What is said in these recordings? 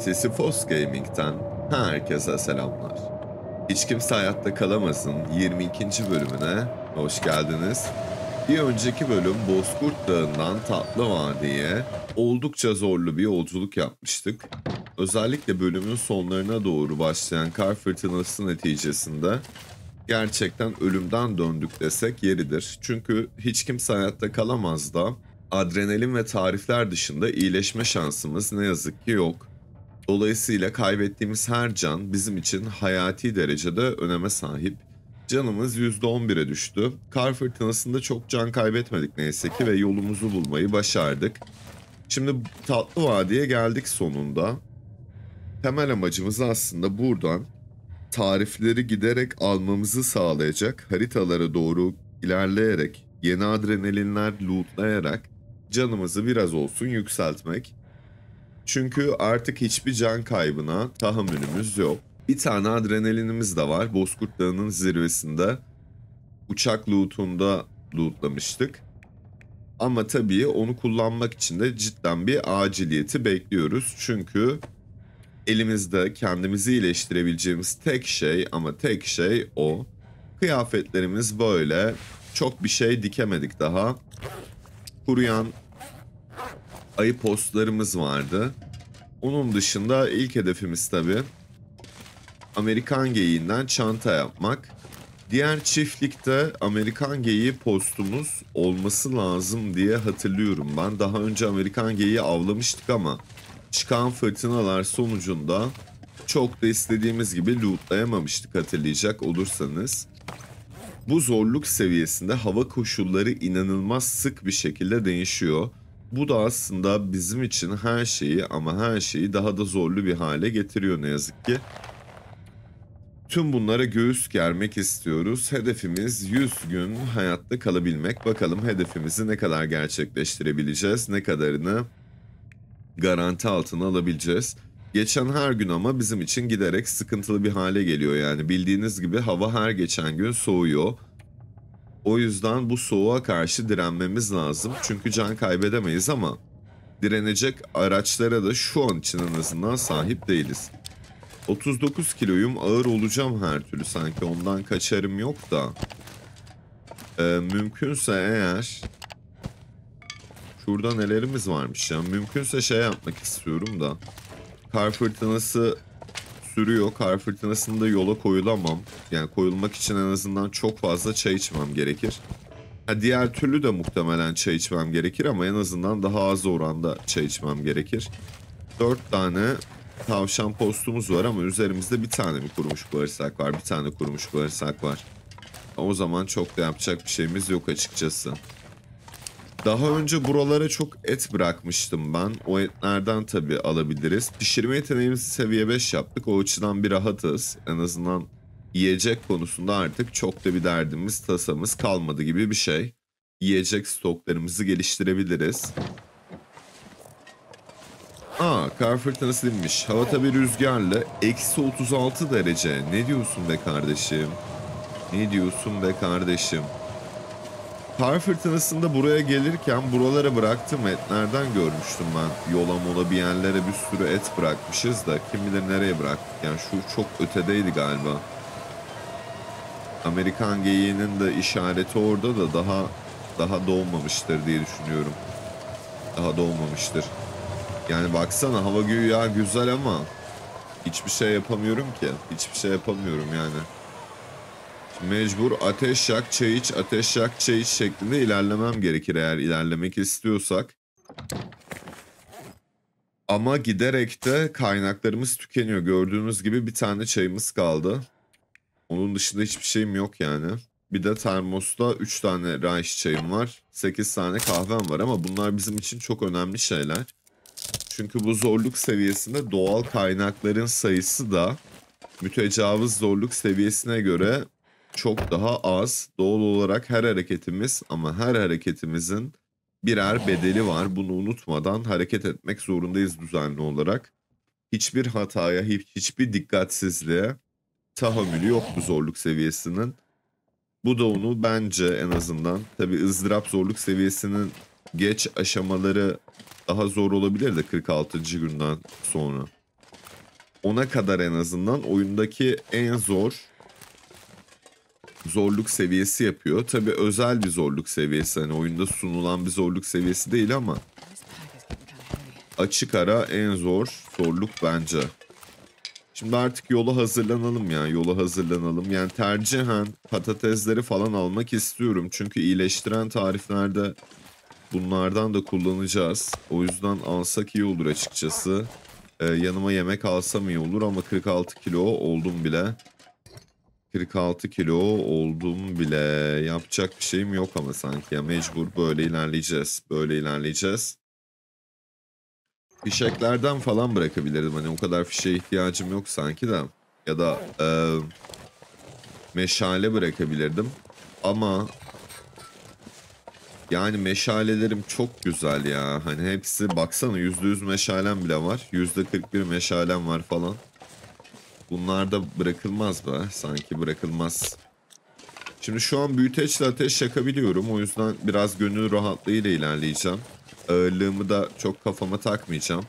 Sisyphos Gaming'ten herkese selamlar. Hiç kimse hayatta kalamasın 22. bölümüne hoş geldiniz. Bir önceki bölüm Bozkurt Dağı'ndan Tatlı Vadi'ye oldukça zorlu bir yolculuk yapmıştık. Özellikle bölümün sonlarına doğru başlayan kar fırtınası neticesinde gerçekten ölümden döndük desek yeridir. Çünkü hiç kimse hayatta kalamaz da adrenalin ve tarifler dışında iyileşme şansımız ne yazık ki yok. Dolayısıyla kaybettiğimiz her can bizim için hayati derecede öneme sahip. Canımız %11'e düştü. Kar fırtınasında çok can kaybetmedik neyse ki ve yolumuzu bulmayı başardık. Şimdi Tatlı Vadi'ye geldik sonunda. Temel amacımız aslında buradan tarifleri giderek almamızı sağlayacak haritalara doğru ilerleyerek yeni adrenalinler lootlayarak canımızı biraz olsun yükseltmek. Çünkü artık hiçbir can kaybına tahammülümüz yok. Bir tane adrenalinimiz de var. Bozkurt Dağı'nın zirvesinde uçak lootunda lootlamıştık. Ama tabii onu kullanmak için de cidden bir aciliyeti bekliyoruz. Çünkü elimizde kendimizi iyileştirebileceğimiz tek şey ama tek şey o. Kıyafetlerimiz böyle. Çok bir şey dikemedik daha. Kuruyan ayı postlarımız vardı. Onun dışında ilk hedefimiz tabii Amerikan geyiğinden çanta yapmak. Diğer çiftlikte Amerikan geyiği postumuz olması lazım diye hatırlıyorum ben. Daha önce Amerikan geyiği avlamıştık ama çıkan fırtınalar sonucunda çok da istediğimiz gibi lootlayamamıştık hatırlayacak olursanız. Bu zorluk seviyesinde hava koşulları inanılmaz sık bir şekilde değişiyor. Bu da aslında bizim için her şeyi ama her şeyi daha da zorlu bir hale getiriyor ne yazık ki. Tüm bunlara göğüs germek istiyoruz. Hedefimiz 100 gün hayatta kalabilmek. Bakalım hedefimizi ne kadar gerçekleştirebileceğiz, ne kadarını garanti altına alabileceğiz. Geçen her gün ama bizim için giderek sıkıntılı bir hale geliyor yani. Bildiğiniz gibi hava her geçen gün soğuyor. O yüzden bu soğuğa karşı direnmemiz lazım. Çünkü can kaybedemeyiz ama direnecek araçlara da şu an için en azından sahip değiliz. 39 kiloyum ağır olacağım her türlü sanki ondan kaçarım yok da. Ee, mümkünse eğer şurada nelerimiz varmış ya mümkünse şey yapmak istiyorum da kar fırtınası sürüyor kar fırtınasında yola koyulamam yani koyulmak için en azından çok fazla çay içmem gerekir. Ha, diğer türlü de muhtemelen çay içmem gerekir ama en azından daha az oranda çay içmem gerekir. 4 tane tavşan postumuz var ama üzerimizde bir tane mi kurumuş bağırsak var, bir tane kurumuş bağırsak var. O zaman çok da yapacak bir şeyimiz yok açıkçası. Daha önce buralara çok et bırakmıştım ben. O etlerden tabii alabiliriz. Pişirme yeteneğimizi seviye 5 yaptık. O açıdan bir rahatız. En azından yiyecek konusunda artık çok da bir derdimiz, tasamız kalmadı gibi bir şey. Yiyecek stoklarımızı geliştirebiliriz. Aa kar fırtınası dinmiş. Hava tabi rüzgarlı. Eksi 36 derece. Ne diyorsun be kardeşim? Ne diyorsun be kardeşim? Kar fırtınasında buraya gelirken buralara bıraktığım etlerden görmüştüm ben. Yola mola bir yerlere bir sürü et bırakmışız da kim bilir nereye bıraktık. Yani şu çok ötedeydi galiba. Amerikan geyiğinin de işareti orada da daha daha doğmamıştır diye düşünüyorum. Daha doğmamıştır. Yani baksana hava güya güzel ama hiçbir şey yapamıyorum ki. Hiçbir şey yapamıyorum yani. Mecbur ateş yak çay iç ateş yak çay iç şeklinde ilerlemem gerekir eğer ilerlemek istiyorsak. Ama giderek de kaynaklarımız tükeniyor. Gördüğünüz gibi bir tane çayımız kaldı. Onun dışında hiçbir şeyim yok yani. Bir de termosta 3 tane Raiş çayım var. 8 tane kahvem var ama bunlar bizim için çok önemli şeyler. Çünkü bu zorluk seviyesinde doğal kaynakların sayısı da mütecavız zorluk seviyesine göre çok daha az. Doğal olarak her hareketimiz ama her hareketimizin birer bedeli var. Bunu unutmadan hareket etmek zorundayız düzenli olarak. Hiçbir hataya, hiçbir dikkatsizliğe tahammülü yok bu zorluk seviyesinin. Bu da onu bence en azından tabi ızdırap zorluk seviyesinin geç aşamaları daha zor olabilir de 46. günden sonra. ona kadar en azından oyundaki en zor zorluk seviyesi yapıyor. Tabi özel bir zorluk seviyesi. Hani oyunda sunulan bir zorluk seviyesi değil ama açık ara en zor zorluk bence. Şimdi artık yola hazırlanalım ya. Yola hazırlanalım. Yani tercihen patatesleri falan almak istiyorum. Çünkü iyileştiren tariflerde bunlardan da kullanacağız. O yüzden alsak iyi olur açıkçası. Ee, yanıma yemek alsam iyi olur ama 46 kilo oldum bile. 46 kilo oldum bile. Yapacak bir şeyim yok ama sanki ya mecbur böyle ilerleyeceğiz. Böyle ilerleyeceğiz. Fişeklerden falan bırakabilirdim. Hani o kadar fişe ihtiyacım yok sanki de. Ya da e, meşale bırakabilirdim. Ama yani meşalelerim çok güzel ya. Hani hepsi baksana %100 meşalem bile var. %41 meşalem var falan. Bunlar da bırakılmaz be. Sanki bırakılmaz. Şimdi şu an büyüteçle ateş yakabiliyorum. O yüzden biraz gönül rahatlığıyla ilerleyeceğim. Ağırlığımı da çok kafama takmayacağım.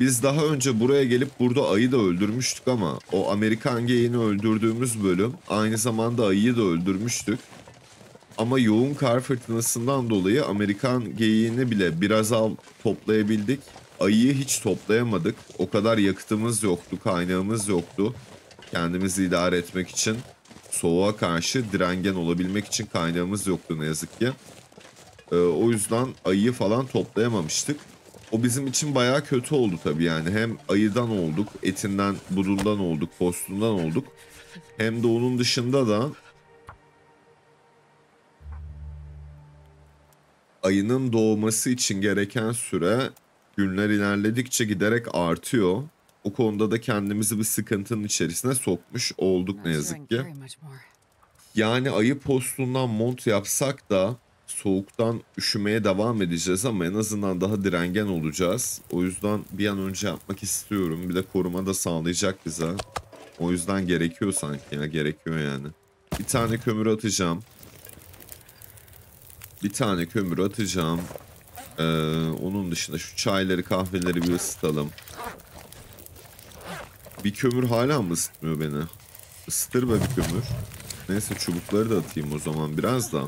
Biz daha önce buraya gelip burada ayı da öldürmüştük ama o Amerikan geyiğini öldürdüğümüz bölüm aynı zamanda ayıyı da öldürmüştük. Ama yoğun kar fırtınasından dolayı Amerikan geyiğini bile biraz al toplayabildik. Ayıyı hiç toplayamadık. O kadar yakıtımız yoktu, kaynağımız yoktu. Kendimizi idare etmek için soğuğa karşı direngen olabilmek için kaynağımız yoktu ne yazık ki. Ee, o yüzden ayıyı falan toplayamamıştık. O bizim için bayağı kötü oldu tabii yani. Hem ayıdan olduk, etinden, budundan olduk, postundan olduk. Hem de onun dışında da ayının doğması için gereken süre günler ilerledikçe giderek artıyor. O konuda da kendimizi bir sıkıntının içerisine sokmuş olduk ne yazık ki. Yani ayı postundan mont yapsak da soğuktan üşümeye devam edeceğiz ama en azından daha direngen olacağız. O yüzden bir an önce yapmak istiyorum. Bir de koruma da sağlayacak bize. O yüzden gerekiyor sanki ya gerekiyor yani. Bir tane kömür atacağım. Bir tane kömür atacağım. Ee, onun dışında şu çayları kahveleri bir ısıtalım. Bir kömür hala mı ısıtmıyor beni? Isıtır be bir kömür. Neyse çubukları da atayım o zaman biraz da.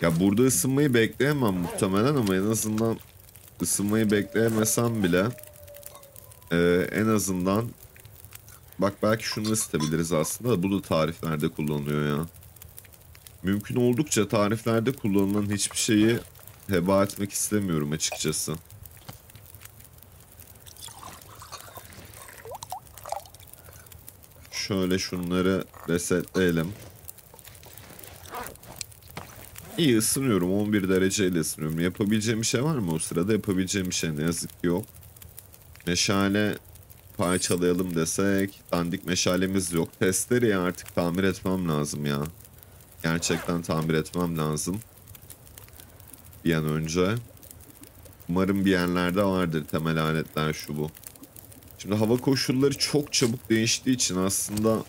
Ya burada ısınmayı bekleyemem muhtemelen ama en azından ısınmayı bekleyemesem bile eee, en azından bak belki şunu ısıtabiliriz aslında da bu da tariflerde kullanılıyor ya. Mümkün oldukça tariflerde kullanılan hiçbir şeyi heba etmek istemiyorum açıkçası. Şöyle şunları resetleyelim. İyi ısınıyorum. 11 dereceyle ısınıyorum. Yapabileceğim bir şey var mı o sırada? Yapabileceğim bir şey ne yazık ki yok. Meşale parçalayalım desek. Dandik meşalemiz yok. Testereyi artık tamir etmem lazım ya. Gerçekten tamir etmem lazım. Bir an önce. Umarım bir yerlerde vardır temel aletler şu bu. Şimdi hava koşulları çok çabuk değiştiği için aslında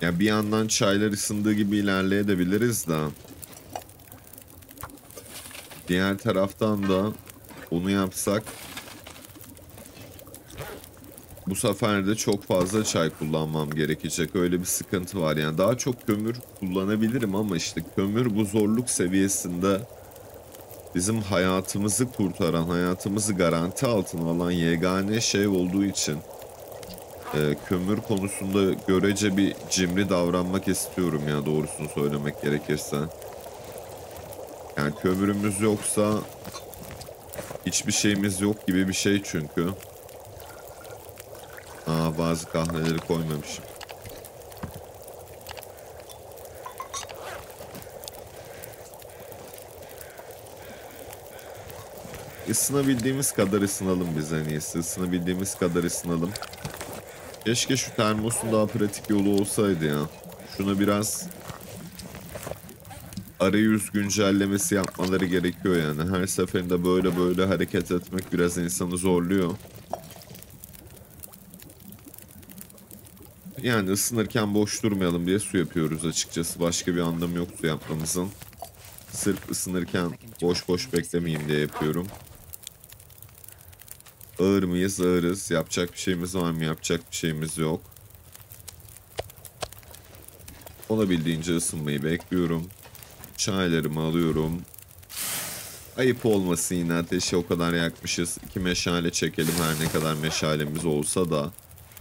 ya bir yandan çaylar ısındığı gibi ilerleyebiliriz de diğer taraftan da onu yapsak bu sefer de çok fazla çay kullanmam gerekecek. Öyle bir sıkıntı var. Yani daha çok kömür kullanabilirim ama işte kömür bu zorluk seviyesinde bizim hayatımızı kurtaran, hayatımızı garanti altına alan yegane şey olduğu için e, kömür konusunda görece bir cimri davranmak istiyorum ya doğrusunu söylemek gerekirse. Yani kömürümüz yoksa hiçbir şeyimiz yok gibi bir şey çünkü. Aa bazı kahveleri koymamışım. Isınabildiğimiz kadar ısınalım biz en iyisi. Isınabildiğimiz kadar ısınalım. Keşke şu termosun daha pratik yolu olsaydı ya. Şuna biraz arayüz güncellemesi yapmaları gerekiyor yani. Her seferinde böyle böyle hareket etmek biraz insanı zorluyor. Yani ısınırken boş durmayalım diye su yapıyoruz açıkçası. Başka bir anlamı yok su yapmamızın. Sırf ısınırken boş boş beklemeyeyim diye yapıyorum. Ağır mıyız? Ağırız. Yapacak bir şeyimiz var mı? Yapacak bir şeyimiz yok. Olabildiğince ısınmayı bekliyorum. Çaylarımı alıyorum. Ayıp olmasın yine ateşi o kadar yakmışız. İki meşale çekelim her ne kadar meşalemiz olsa da.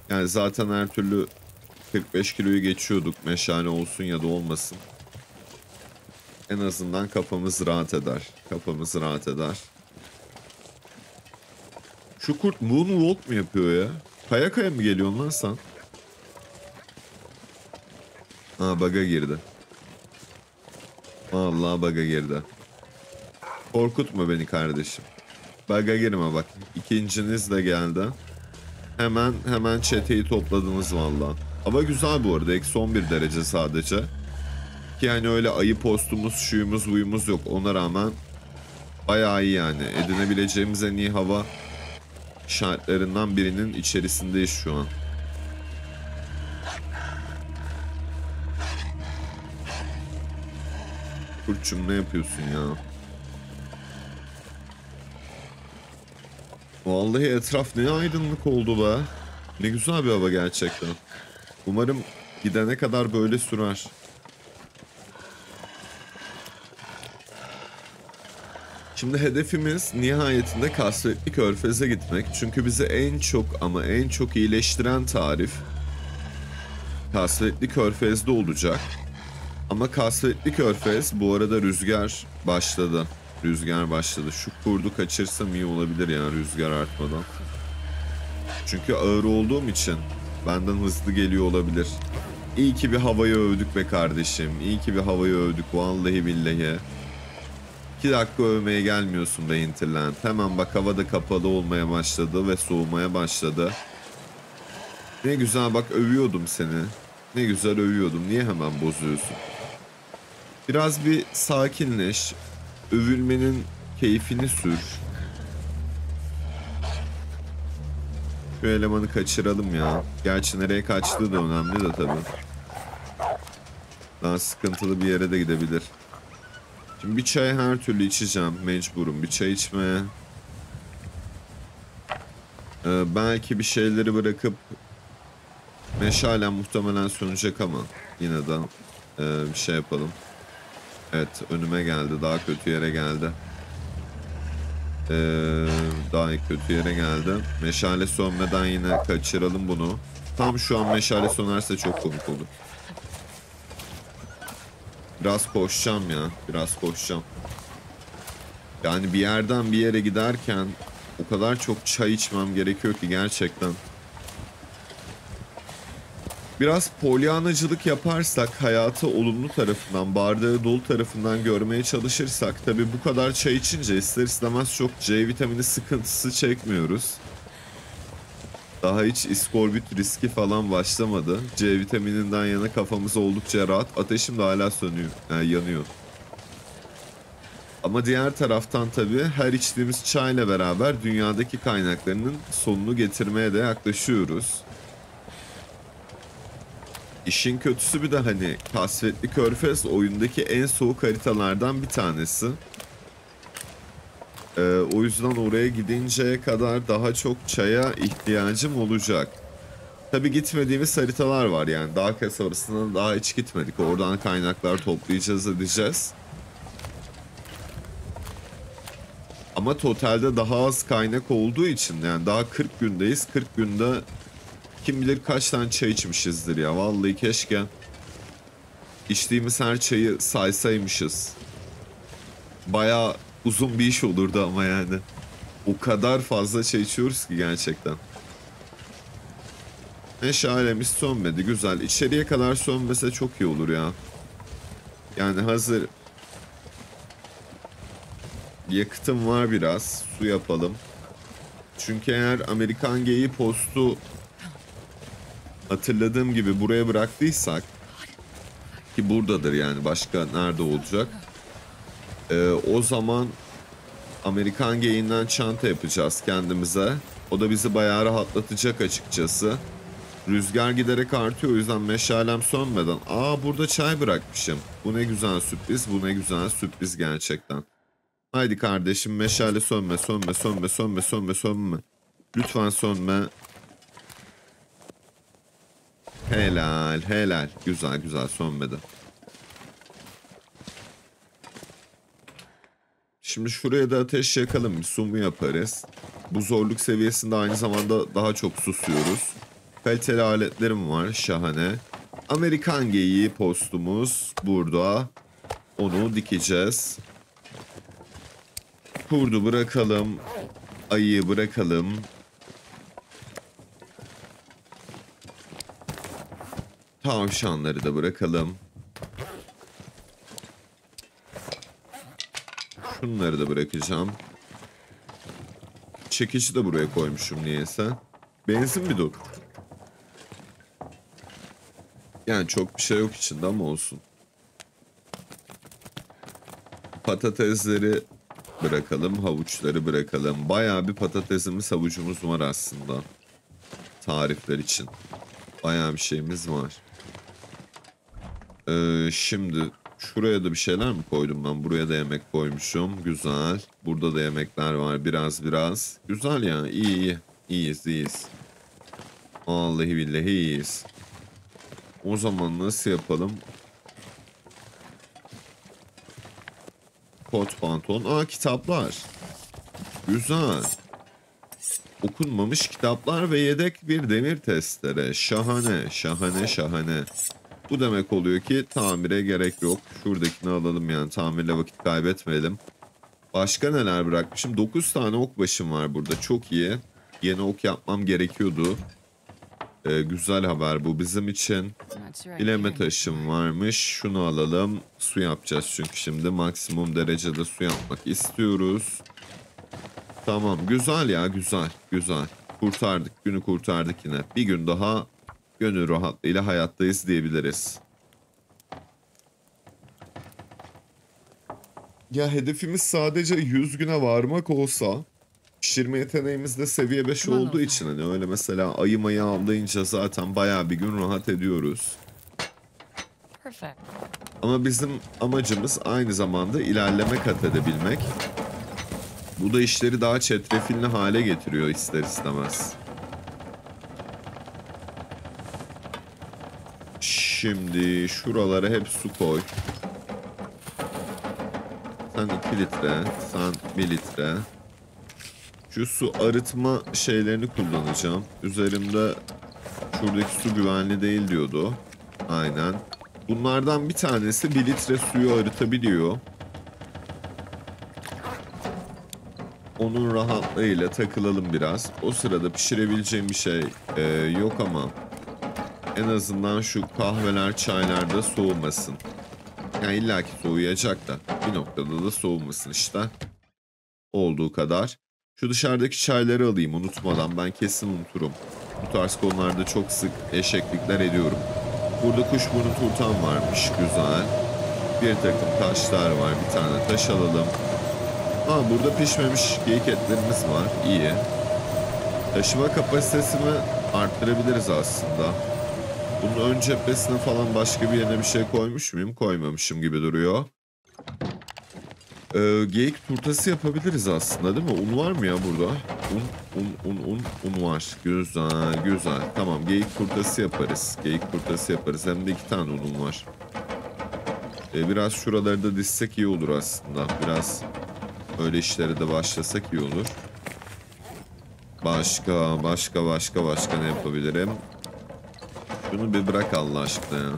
Yani zaten her türlü 45 kiloyu geçiyorduk. Meşale olsun ya da olmasın. En azından kafamız rahat eder. Kafamız rahat eder. Şu kurt moonwalk mu yapıyor ya? Kaya kaya mı geliyorsun lan sen? Ha baga girdi. Vallahi baga girdi. Korkutma beni kardeşim. Baga girme bak. İkinciniz de geldi. Hemen hemen çeteyi topladınız vallahi. Hava güzel bu arada. Eksi 11 derece sadece. Ki yani öyle ayı postumuz, şuyumuz, buyumuz yok. Ona rağmen bayağı iyi yani. Edinebileceğimiz en iyi hava şartlarından birinin içerisindeyiz şu an. Kurtçum ne yapıyorsun ya? Vallahi etraf ne aydınlık oldu be. Ne güzel bir hava gerçekten. Umarım gidene kadar böyle sürer. Şimdi hedefimiz nihayetinde kasvetli körfeze gitmek. Çünkü bizi en çok ama en çok iyileştiren tarif kasvetli körfezde olacak. Ama kasvetli körfez bu arada rüzgar başladı. Rüzgar başladı. Şu kurdu kaçırsam iyi olabilir ya rüzgar artmadan. Çünkü ağır olduğum için benden hızlı geliyor olabilir. İyi ki bir havayı övdük be kardeşim. İyi ki bir havayı övdük vallahi billahi. 2 dakika övmeye gelmiyorsun be Interland. Hemen bak hava da kapalı olmaya başladı ve soğumaya başladı. Ne güzel bak övüyordum seni. Ne güzel övüyordum. Niye hemen bozuyorsun? Biraz bir sakinleş. Övülmenin keyfini sür. Şu elemanı kaçıralım ya. Gerçi nereye kaçtığı da önemli de tabii. Daha sıkıntılı bir yere de gidebilir. Şimdi bir çay her türlü içeceğim. Mecburum bir çay içmeye. Ee, belki bir şeyleri bırakıp meşalen muhtemelen sönecek ama yine de e, bir şey yapalım. Evet önüme geldi. Daha kötü yere geldi. Ee, daha kötü yere geldi. Meşale sönmeden yine kaçıralım bunu. Tam şu an meşale sönerse çok komik olur. Biraz koşacağım ya. Biraz koşacağım. Yani bir yerden bir yere giderken o kadar çok çay içmem gerekiyor ki gerçekten. Biraz polyanacılık yaparsak, hayatı olumlu tarafından, bardağı dolu tarafından görmeye çalışırsak tabi bu kadar çay içince ister istemez çok C vitamini sıkıntısı çekmiyoruz. Daha hiç iskorbüt riski falan başlamadı. C vitamininden yana kafamız oldukça rahat. Ateşim de hala sönüyor, yani yanıyor. Ama diğer taraftan tabii her içtiğimiz çayla beraber dünyadaki kaynaklarının sonunu getirmeye de yaklaşıyoruz. İşin kötüsü bir de hani Kasvetli Körfez oyundaki en soğuk haritalardan bir tanesi. Ee, o yüzden oraya gidinceye kadar daha çok çaya ihtiyacım olacak. Tabi gitmediğimiz haritalar var yani. Dağ kasabasına daha hiç gitmedik. Oradan kaynaklar toplayacağız edeceğiz. Ama totalde daha az kaynak olduğu için yani daha 40 gündeyiz. 40 günde kim bilir kaç tane çay içmişizdir ya. Vallahi keşke içtiğimiz her çayı saysaymışız. Baya uzun bir iş olurdu ama yani. O kadar fazla çay içiyoruz ki gerçekten. Meşalemiz sönmedi. Güzel. İçeriye kadar sönmese çok iyi olur ya. Yani hazır yakıtım var biraz. Su yapalım. Çünkü eğer Amerikan geyiği postu hatırladığım gibi buraya bıraktıysak ki buradadır yani başka nerede olacak? Ee, o zaman Amerikan geyiğinden çanta yapacağız kendimize. O da bizi bayağı rahatlatacak açıkçası. Rüzgar giderek artıyor o yüzden meşalem sönmeden. Aa burada çay bırakmışım. Bu ne güzel sürpriz bu ne güzel sürpriz gerçekten. Haydi kardeşim meşale sönme sönme sönme sönme sönme sönme. Lütfen sönme. Helal helal. Güzel güzel sönmedi. Şimdi şuraya da ateş yakalım. Bir sumu yaparız. Bu zorluk seviyesinde aynı zamanda daha çok susuyoruz. Kaliteli aletlerim var. Şahane. Amerikan geyiği postumuz burada. Onu dikeceğiz. Kurdu bırakalım. Ayıyı bırakalım. Tavşanları da bırakalım. Şunları da bırakacağım. Çekici de buraya koymuşum niyeyse. Benzin bir dur. Yani çok bir şey yok içinde ama olsun. Patatesleri bırakalım, havuçları bırakalım. Bayağı bir patatesimiz, havucumuz var aslında. Tarifler için. Bayağı bir şeyimiz var. Ee, şimdi şuraya da bir şeyler mi koydum ben? Buraya da yemek koymuşum. Güzel. Burada da yemekler var biraz biraz. Güzel ya. iyi iyi. İyiyiz iyiyiz. Vallahi billahi iyiyiz. O zaman nasıl yapalım? Kot pantolon. Aa kitaplar. Güzel. Okunmamış kitaplar ve yedek bir demir testere. Şahane, şahane, şahane. Bu demek oluyor ki tamire gerek yok. Şuradakini alalım yani tamirle vakit kaybetmeyelim. Başka neler bırakmışım? 9 tane ok başım var burada. Çok iyi. Yeni ok yapmam gerekiyordu. Ee, güzel haber bu bizim için. İleme taşım varmış. Şunu alalım. Su yapacağız çünkü şimdi maksimum derecede su yapmak istiyoruz. Tamam güzel ya güzel güzel. Kurtardık günü kurtardık yine. Bir gün daha gönül rahatlığıyla hayattayız diyebiliriz. Ya hedefimiz sadece 100 güne varmak olsa pişirme yeteneğimiz de seviye 5 Aman olduğu Allah'ım. için hani öyle mesela ayı mayı avlayınca zaten bayağı bir gün rahat ediyoruz. Perfect. Ama bizim amacımız aynı zamanda ilerleme kat edebilmek. Bu da işleri daha çetrefilli hale getiriyor ister istemez. Şimdi şuralara hep su koy. Sen 2 litre, sen 1 litre. Şu su arıtma şeylerini kullanacağım. Üzerimde şuradaki su güvenli değil diyordu. Aynen. Bunlardan bir tanesi 1 litre suyu arıtabiliyor. Onun rahatlığıyla takılalım biraz. O sırada pişirebileceğim bir şey e, yok ama en azından şu kahveler, çaylar da soğumasın. Yani illaki soğuyacak da bir noktada da soğumasın işte. Olduğu kadar. Şu dışarıdaki çayları alayım unutmadan ben kesin unuturum. Bu tarz konularda çok sık eşeklikler ediyorum. Burada kuşburnu turtam varmış güzel. Bir takım taşlar var bir tane taş alalım. Ha burada pişmemiş geyik etlerimiz var iyi. Taşıma kapasitesini arttırabiliriz aslında. Bunun ön cephesine falan başka bir yerine bir şey koymuş muyum? Koymamışım gibi duruyor. Ee, geyik turtası yapabiliriz aslında değil mi? Un var mı ya burada? Un, un, un, un, un var. Güzel, güzel. Tamam, geyik turtası yaparız. Geyik turtası yaparız. Hem de iki tane unum var. Ee, biraz şuraları da dizsek iyi olur aslında. Biraz öyle işlere de başlasak iyi olur. Başka, başka, başka, başka ne yapabilirim? Şunu bir bırak Allah aşkına ya.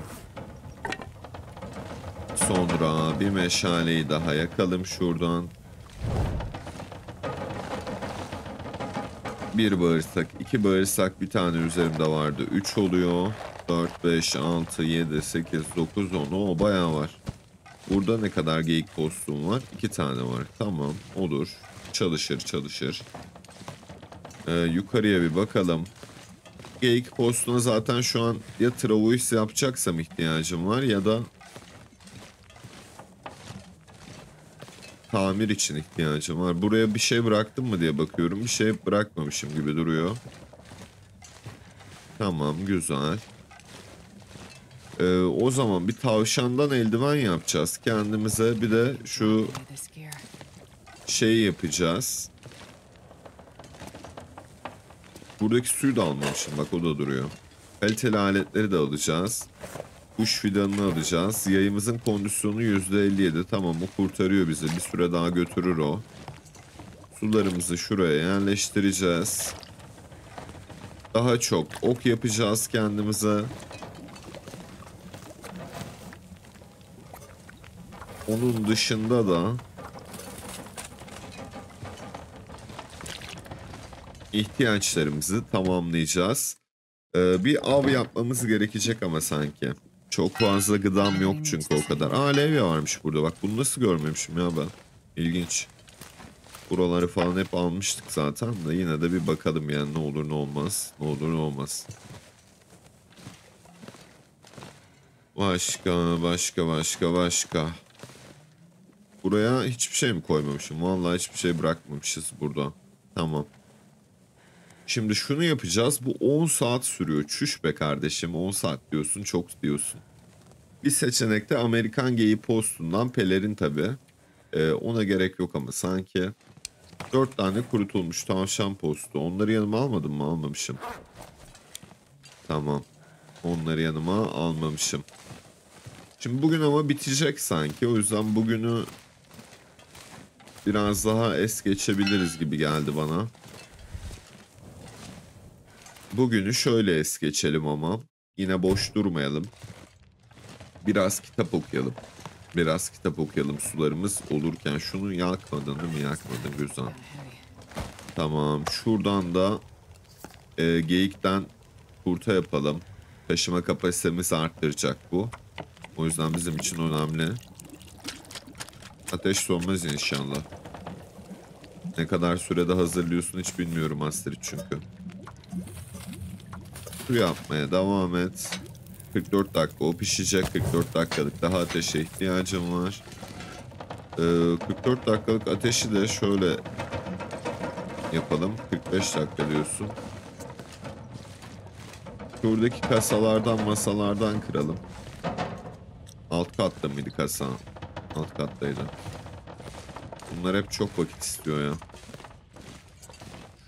Sonra bir meşaleyi daha yakalım şuradan. Bir bağırsak, iki bağırsak bir tane üzerimde vardı. 3 oluyor. 4, 5, 6, 7, 8, 9, 10. O bayağı var. Burada ne kadar geyik postum var? 2 tane var. Tamam olur. Çalışır çalışır. Ee, yukarıya bir bakalım. Geyik postuna zaten şu an ya travuis yapacaksam ihtiyacım var ya da tamir için ihtiyacım var. Buraya bir şey bıraktım mı diye bakıyorum. Bir şey bırakmamışım gibi duruyor. Tamam güzel. Ee, o zaman bir tavşandan eldiven yapacağız kendimize. Bir de şu şeyi yapacağız. Buradaki suyu da almamışım. Bak o da duruyor. Kaliteli aletleri de alacağız. Kuş fidanını alacağız. Yayımızın kondisyonu %57. Tamam o kurtarıyor bizi. Bir süre daha götürür o. Sularımızı şuraya yerleştireceğiz. Daha çok ok yapacağız kendimize. Onun dışında da ihtiyaçlarımızı tamamlayacağız. Ee, bir av yapmamız gerekecek ama sanki. Çok fazla gıdam yok çünkü o kadar. Aa levye varmış burada bak bunu nasıl görmemişim ya ben. İlginç. Buraları falan hep almıştık zaten de yine de bir bakalım yani ne olur ne olmaz. Ne olur ne olmaz. Başka başka başka başka. Buraya hiçbir şey mi koymamışım? Vallahi hiçbir şey bırakmamışız burada. Tamam. Şimdi şunu yapacağız. Bu 10 saat sürüyor. Çüş be kardeşim 10 saat diyorsun çok diyorsun. Bir seçenekte Amerikan geyi postundan pelerin tabi. Ee, ona gerek yok ama sanki. 4 tane kurutulmuş tavşan postu. Onları yanıma almadım mı? Almamışım. Tamam. Onları yanıma almamışım. Şimdi bugün ama bitecek sanki. O yüzden bugünü biraz daha es geçebiliriz gibi geldi bana. Bugünü şöyle es geçelim ama. Yine boş durmayalım. Biraz kitap okuyalım. Biraz kitap okuyalım sularımız olurken. Şunu yakmadın değil mi? Yakmadın güzel. Tamam. Şuradan da e, geyikten kurta yapalım. Taşıma kapasitemizi arttıracak bu. O yüzden bizim için önemli. Ateş sönmez inşallah. Ne kadar sürede hazırlıyorsun hiç bilmiyorum Astrid çünkü. Su yapmaya devam et. 44 dakika o pişecek. 44 dakikalık daha ateşe ihtiyacım var. Ee, 44 dakikalık ateşi de şöyle yapalım. 45 dakika diyorsun. Şuradaki kasalardan masalardan kıralım. Alt katta mıydı kasa? Alt kattaydı. Bunlar hep çok vakit istiyor ya.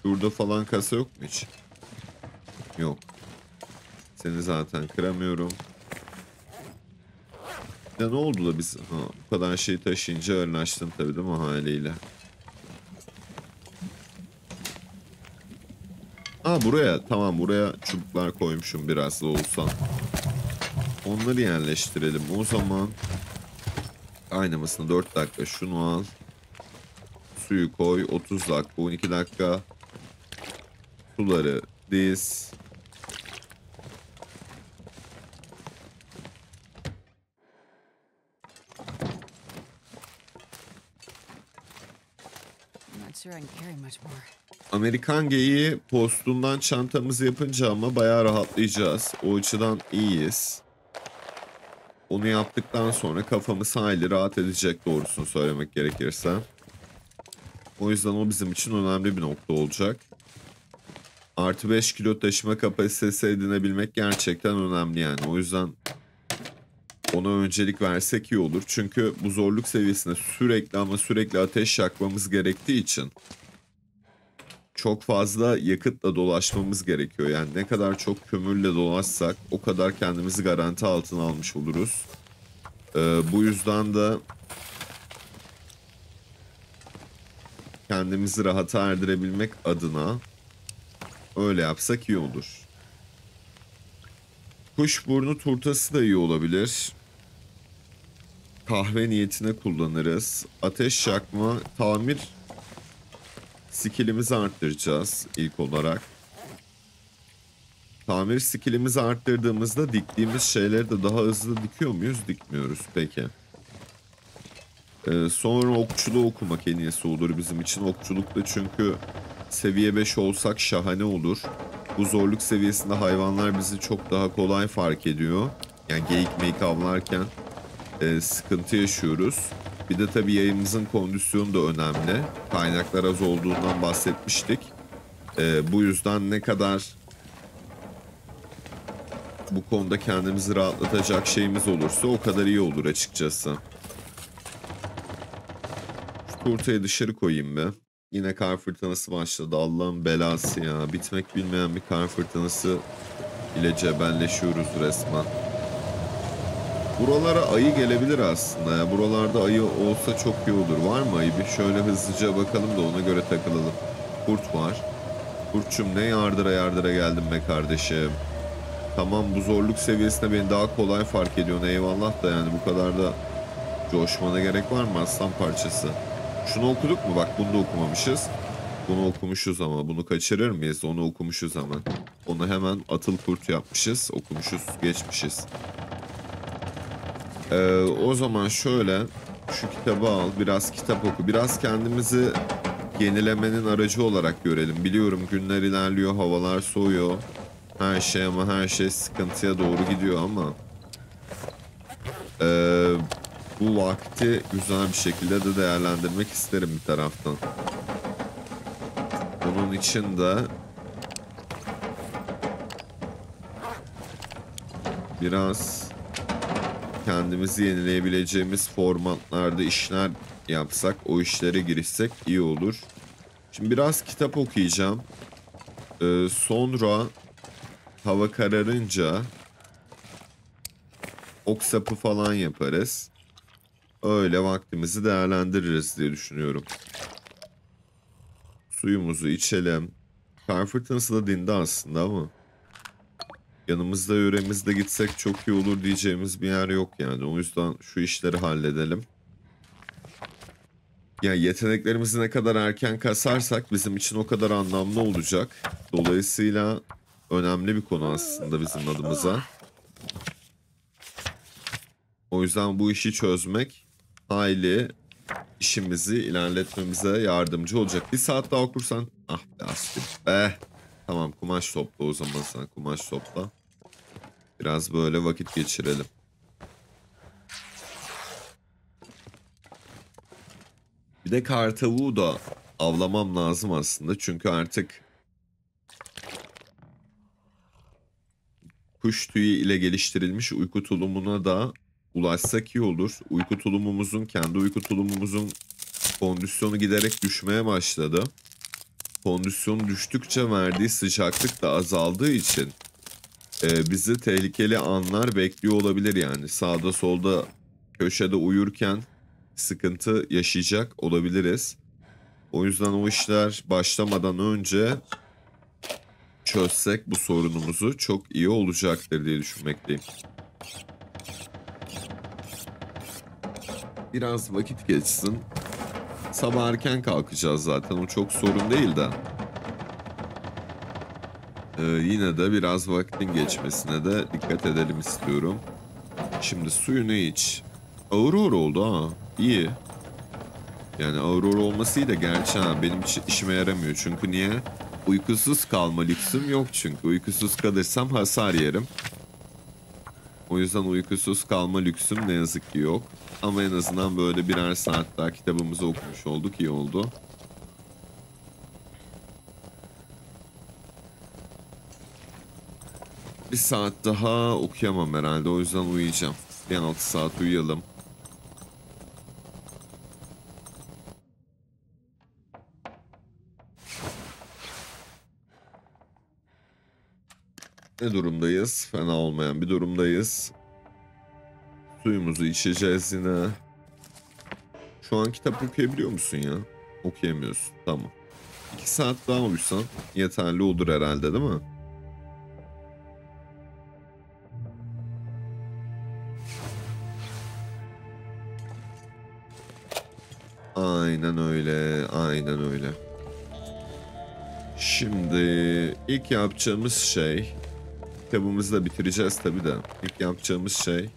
Şurada falan kasa yok mu hiç? Yok. Seni zaten kıramıyorum. Ya ne oldu da biz ha, bu kadar şeyi taşıyınca önlaştın tabii değil mi haliyle? Aa buraya tamam buraya çubuklar koymuşum biraz da olsa. Onları yerleştirelim. O zaman aynamasına 4 dakika şunu al. Suyu koy 30 dakika 12 dakika. Suları diz. Amerikan geyiği postundan çantamızı yapınca ama bayağı rahatlayacağız. O açıdan iyiyiz. Onu yaptıktan sonra kafamız hayli rahat edecek doğrusunu söylemek gerekirse. O yüzden o bizim için önemli bir nokta olacak. Artı 5 kilo taşıma kapasitesi edinebilmek gerçekten önemli yani. O yüzden ona öncelik versek iyi olur. Çünkü bu zorluk seviyesinde sürekli ama sürekli ateş yakmamız gerektiği için çok fazla yakıtla dolaşmamız gerekiyor. Yani ne kadar çok kömürle dolaşsak o kadar kendimizi garanti altına almış oluruz. Ee, bu yüzden de kendimizi rahata erdirebilmek adına öyle yapsak iyi olur. Kuşburnu turtası da iyi olabilir. Kahve niyetine kullanırız. Ateş yakma, tamir skillimizi arttıracağız ilk olarak. Tamir skillimizi arttırdığımızda diktiğimiz şeyleri de daha hızlı dikiyor muyuz? Dikmiyoruz. Peki. Ee, sonra okçuluğu okumak en iyisi olur bizim için. Okçulukta çünkü seviye 5 olsak şahane olur. Bu zorluk seviyesinde hayvanlar bizi çok daha kolay fark ediyor. Yani geyik meyik avlarken e, sıkıntı yaşıyoruz. Bir de tabii yayımızın kondisyonu da önemli. Kaynaklar az olduğundan bahsetmiştik. E, bu yüzden ne kadar bu konuda kendimizi rahatlatacak şeyimiz olursa o kadar iyi olur açıkçası. Şu turtayı dışarı koyayım be. Yine kar fırtınası başladı. Allah'ın belası ya. Bitmek bilmeyen bir kar fırtınası ile cebelleşiyoruz resmen. Buralara ayı gelebilir aslında ya. Buralarda ayı olsa çok iyi olur. Var mı ayı? Bir şöyle hızlıca bakalım da ona göre takılalım. Kurt var. Kurtçum ne yardıra yardıra geldim be kardeşim. Tamam bu zorluk seviyesinde beni daha kolay fark ediyorsun eyvallah da yani bu kadar da coşmana gerek var mı aslan parçası? Şunu okuduk mu? Bak bunu da okumamışız. Bunu okumuşuz ama bunu kaçırır mıyız? Onu okumuşuz hemen. Onu hemen atıl kurt yapmışız. Okumuşuz, geçmişiz. Ee, o zaman şöyle şu kitabı al, biraz kitap oku. Biraz kendimizi yenilemenin aracı olarak görelim. Biliyorum günler ilerliyor, havalar soğuyor. Her şey ama her şey sıkıntıya doğru gidiyor ama ee, bu vakti güzel bir şekilde de değerlendirmek isterim bir taraftan. Bunun için de biraz kendimizi yenileyebileceğimiz formatlarda işler yapsak, o işlere girişsek iyi olur. Şimdi biraz kitap okuyacağım. Ee, sonra hava kararınca ok sapı falan yaparız. Öyle vaktimizi değerlendiririz diye düşünüyorum. Suyumuzu içelim. Kar fırtınası da dindi aslında ama. Yanımızda yöremizde gitsek çok iyi olur diyeceğimiz bir yer yok yani. O yüzden şu işleri halledelim. Yani yeteneklerimizi ne kadar erken kasarsak bizim için o kadar anlamlı olacak. Dolayısıyla önemli bir konu aslında bizim adımıza. O yüzden bu işi çözmek hayli işimizi ilerletmemize yardımcı olacak. Bir saat daha okursan... Ah be aşkım. Eh. Tamam kumaş topla o zaman sen kumaş topla. Biraz böyle vakit geçirelim. Bir de kar tavuğu da avlamam lazım aslında. Çünkü artık kuş tüyü ile geliştirilmiş uyku tulumuna da ulaşsak iyi olur. Uyku tulumumuzun, kendi uyku tulumumuzun kondisyonu giderek düşmeye başladı. Kondisyonu düştükçe verdiği sıcaklık da azaldığı için e, bizi tehlikeli anlar bekliyor olabilir yani. Sağda solda köşede uyurken sıkıntı yaşayacak olabiliriz. O yüzden o işler başlamadan önce çözsek bu sorunumuzu çok iyi olacaktır diye düşünmekteyim. Biraz vakit geçsin. Sabah erken kalkacağız zaten. O çok sorun değil de. Ee, yine de biraz vaktin geçmesine de dikkat edelim istiyorum. Şimdi suyunu iç. Ağır ağır oldu ha. İyi. Yani ağır ağır olması iyi de gerçi ha benim iş- işime yaramıyor. Çünkü niye? Uykusuz kalma lüksüm yok çünkü. Uykusuz kalırsam hasar yerim. O yüzden uykusuz kalma lüksüm ne yazık ki yok. Ama en azından böyle birer saat daha kitabımızı okumuş olduk. iyi oldu. Bir saat daha okuyamam herhalde. O yüzden uyuyacağım. Bir 6 saat uyuyalım. Ne durumdayız? Fena olmayan bir durumdayız. Suyumuzu içeceğiz yine. Şu an kitap okuyabiliyor musun ya? Okuyamıyorsun. Tamam. İki saat daha uyusan yeterli olur herhalde değil mi? Aynen öyle. Aynen öyle. Şimdi ilk yapacağımız şey kitabımızı da bitireceğiz tabi de. İlk yapacağımız şey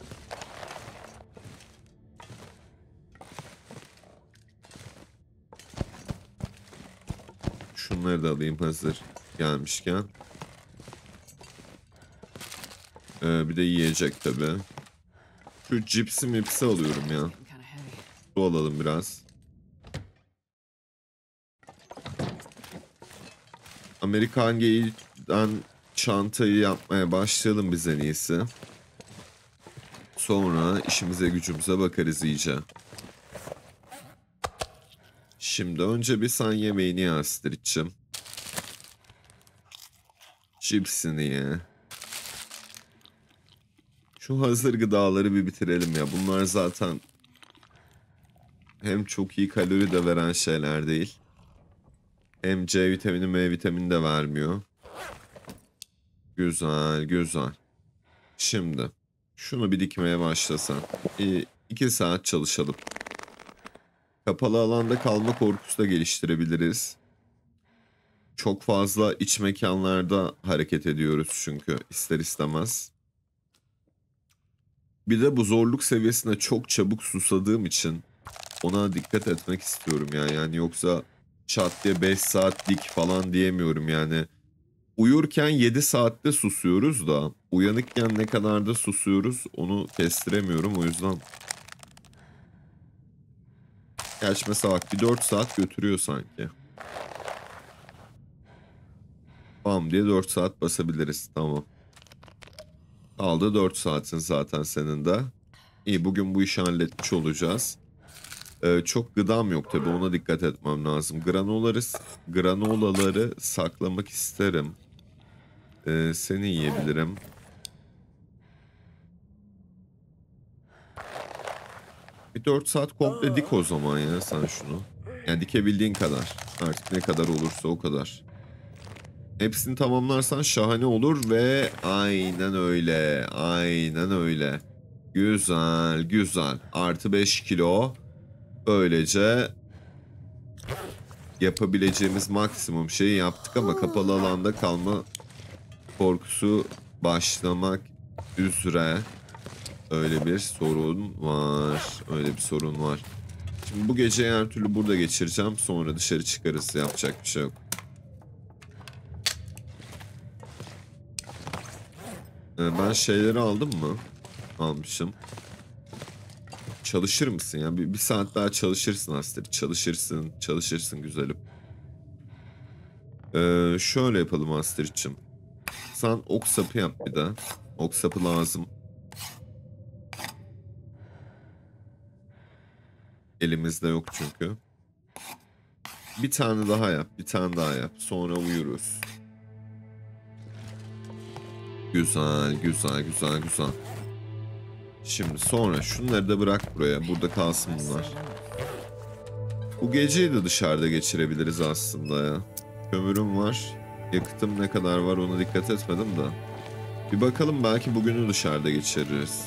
Şunları da alayım hazır gelmişken. Ee, bir de yiyecek tabi. Şu cipsi mipsi alıyorum ya. Su alalım biraz. Amerikan Gate'den çantayı yapmaya başlayalım biz en iyisi. Sonra işimize gücümüze bakarız iyice. Şimdi önce bir sen yemeğini ye Astrid'cim. Cipsini ye. Şu hazır gıdaları bir bitirelim ya. Bunlar zaten hem çok iyi kalori de veren şeyler değil. Hem C vitamini, M vitamini de vermiyor. Güzel, güzel. Şimdi şunu bir dikmeye başlasan. İyi, iki saat çalışalım. Kapalı alanda kalma korkusu da geliştirebiliriz. Çok fazla iç mekanlarda hareket ediyoruz çünkü ister istemez. Bir de bu zorluk seviyesine çok çabuk susadığım için ona dikkat etmek istiyorum ya. Yani yoksa çat diye 5 saat dik falan diyemiyorum yani. Uyurken 7 saatte susuyoruz da uyanıkken ne kadar da susuyoruz onu kestiremiyorum o yüzden. Gerçi mesela bak bir 4 saat götürüyor sanki. Bam diye 4 saat basabiliriz tamam. Kaldı 4 saatin zaten senin de. İyi bugün bu işi halletmiş olacağız. Ee, çok gıdam yok tabi ona dikkat etmem lazım. Granolaları, granolaları saklamak isterim. Ee, seni yiyebilirim. Bir 4 saat komple dik o zaman ya sen şunu. Yani dikebildiğin kadar. Artık ne kadar olursa o kadar. Hepsini tamamlarsan şahane olur ve aynen öyle. Aynen öyle. Güzel güzel. Artı 5 kilo. Böylece yapabileceğimiz maksimum şeyi yaptık ama kapalı alanda kalma korkusu başlamak üzere. Öyle bir sorun var. Öyle bir sorun var. Şimdi bu gece her türlü burada geçireceğim. Sonra dışarı çıkarız. Yapacak bir şey yok. Ee, ben şeyleri aldım mı? Almışım. Çalışır mısın ya? Bir, bir saat daha çalışırsın Astrid. Çalışırsın. Çalışırsın güzelim. Ee, şöyle yapalım Astrid'cim. Sen ok sapı yap bir de. Ok sapı lazım. Elimizde yok çünkü. Bir tane daha yap. Bir tane daha yap. Sonra uyuruz. Güzel, güzel, güzel, güzel. Şimdi sonra şunları da bırak buraya. Burada kalsın bunlar. Bu geceyi de dışarıda geçirebiliriz aslında ya. Kömürüm var. Yakıtım ne kadar var ona dikkat etmedim de. Bir bakalım belki bugünü dışarıda geçiririz.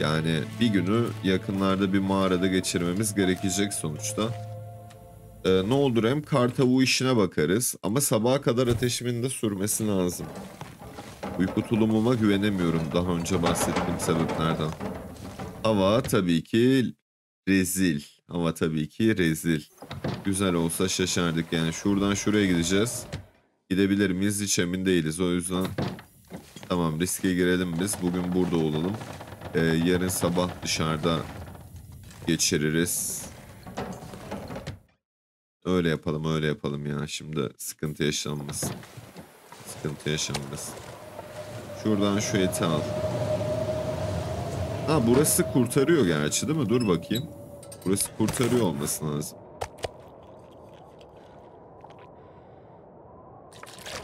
Yani bir günü yakınlarda bir mağarada geçirmemiz gerekecek sonuçta. Ee, ne olur hem kar işine bakarız ama sabaha kadar ateşimin de sürmesi lazım. Uyku tulumuma güvenemiyorum daha önce bahsettiğim sebeplerden. Hava tabii ki rezil. Hava tabii ki rezil. Güzel olsa şaşardık yani şuradan şuraya gideceğiz. Gidebilir miyiz hiç emin değiliz o yüzden tamam riske girelim biz bugün burada olalım. Ee, yarın sabah dışarıda geçiririz. Öyle yapalım öyle yapalım ya şimdi sıkıntı yaşanmasın. Sıkıntı yaşanmasın. Şuradan şu eti al. Ha burası kurtarıyor gerçi değil mi? Dur bakayım. Burası kurtarıyor olması lazım.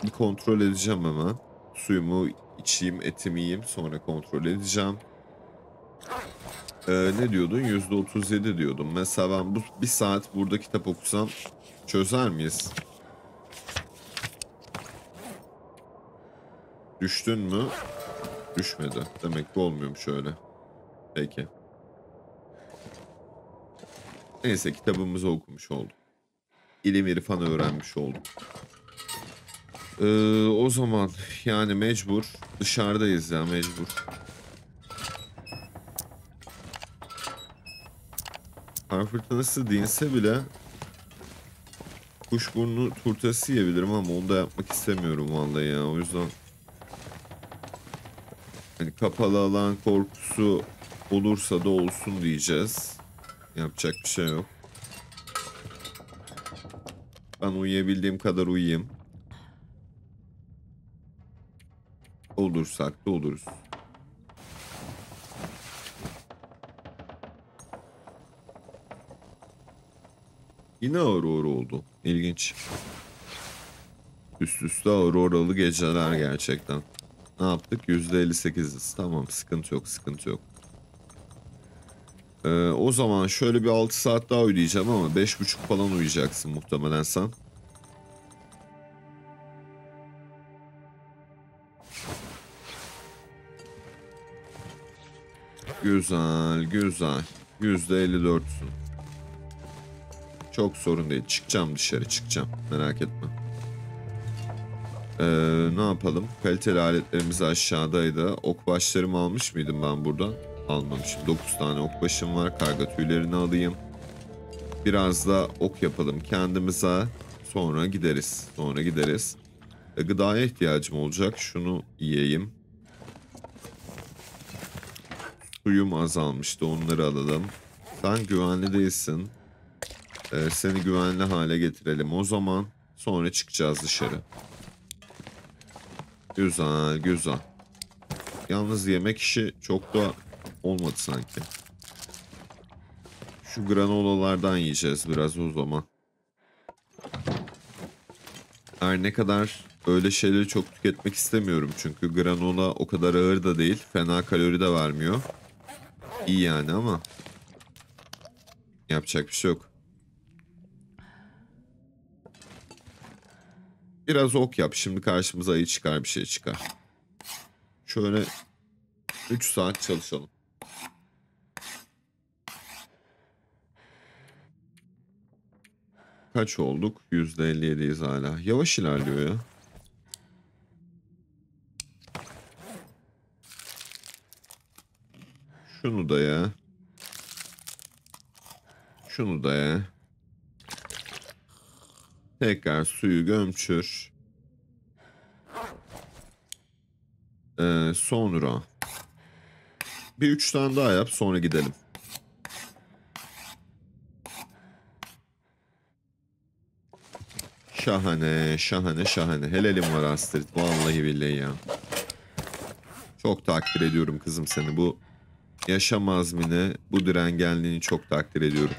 Bir kontrol edeceğim hemen. Suyumu içeyim, etimi yiyeyim. Sonra kontrol edeceğim. Ee, ne diyordun? %37 diyordum. Mesela ben bu bir saat burada kitap okusam çözer miyiz? Düştün mü? Düşmedi. Demek ki olmuyormuş öyle. Peki. Neyse kitabımızı okumuş olduk. İlim irfan öğrenmiş olduk. Ee, o zaman yani mecbur dışarıdayız ya mecbur. Kar fırtınası dinse bile kuşburnu turtası yiyebilirim ama onu da yapmak istemiyorum vallahi ya o yüzden hani kapalı alan korkusu olursa da olsun diyeceğiz. Yapacak bir şey yok. Ben uyuyabildiğim kadar uyuyayım. Olursak da oluruz. Yine Aurora oldu. İlginç. Üst üste Auroralı geceler gerçekten. Ne yaptık? %58'iz. Tamam sıkıntı yok sıkıntı yok. Ee, o zaman şöyle bir 6 saat daha uyuyacağım ama 5.30 falan uyuyacaksın muhtemelen sen. Güzel güzel. %54'sün. Çok sorun değil. Çıkacağım dışarı çıkacağım. Merak etme. Ee, ne yapalım? Kaliteli aletlerimiz aşağıdaydı. Ok başlarımı almış mıydım ben buradan? Almamışım. 9 tane ok başım var. Karga tüylerini alayım. Biraz da ok yapalım kendimize. Sonra gideriz. Sonra gideriz. E, gıdaya ihtiyacım olacak. Şunu yiyeyim. Suyum azalmıştı. Onları alalım. Sen güvenli değilsin. Ee, seni güvenli hale getirelim. O zaman sonra çıkacağız dışarı. Güzel, güzel. Yalnız yemek işi çok da olmadı sanki. Şu granolalardan yiyeceğiz biraz o zaman. Her ne kadar öyle şeyleri çok tüketmek istemiyorum çünkü granola o kadar ağır da değil. Fena kalori de vermiyor. İyi yani ama yapacak bir şey yok. Biraz ok yap. Şimdi karşımıza ayı çıkar bir şey çıkar. Şöyle 3 saat çalışalım. Kaç olduk? %57'yiz hala. Yavaş ilerliyor ya. Şunu da ya. Şunu da ya. Tekrar suyu gömçür. Ee, sonra bir üç tane daha yap sonra gidelim. Şahane, şahane, şahane. Helalim var Astrid. Vallahi billahi ya. Çok takdir ediyorum kızım seni. Bu yaşam azmini, bu direngenliğini çok takdir ediyorum.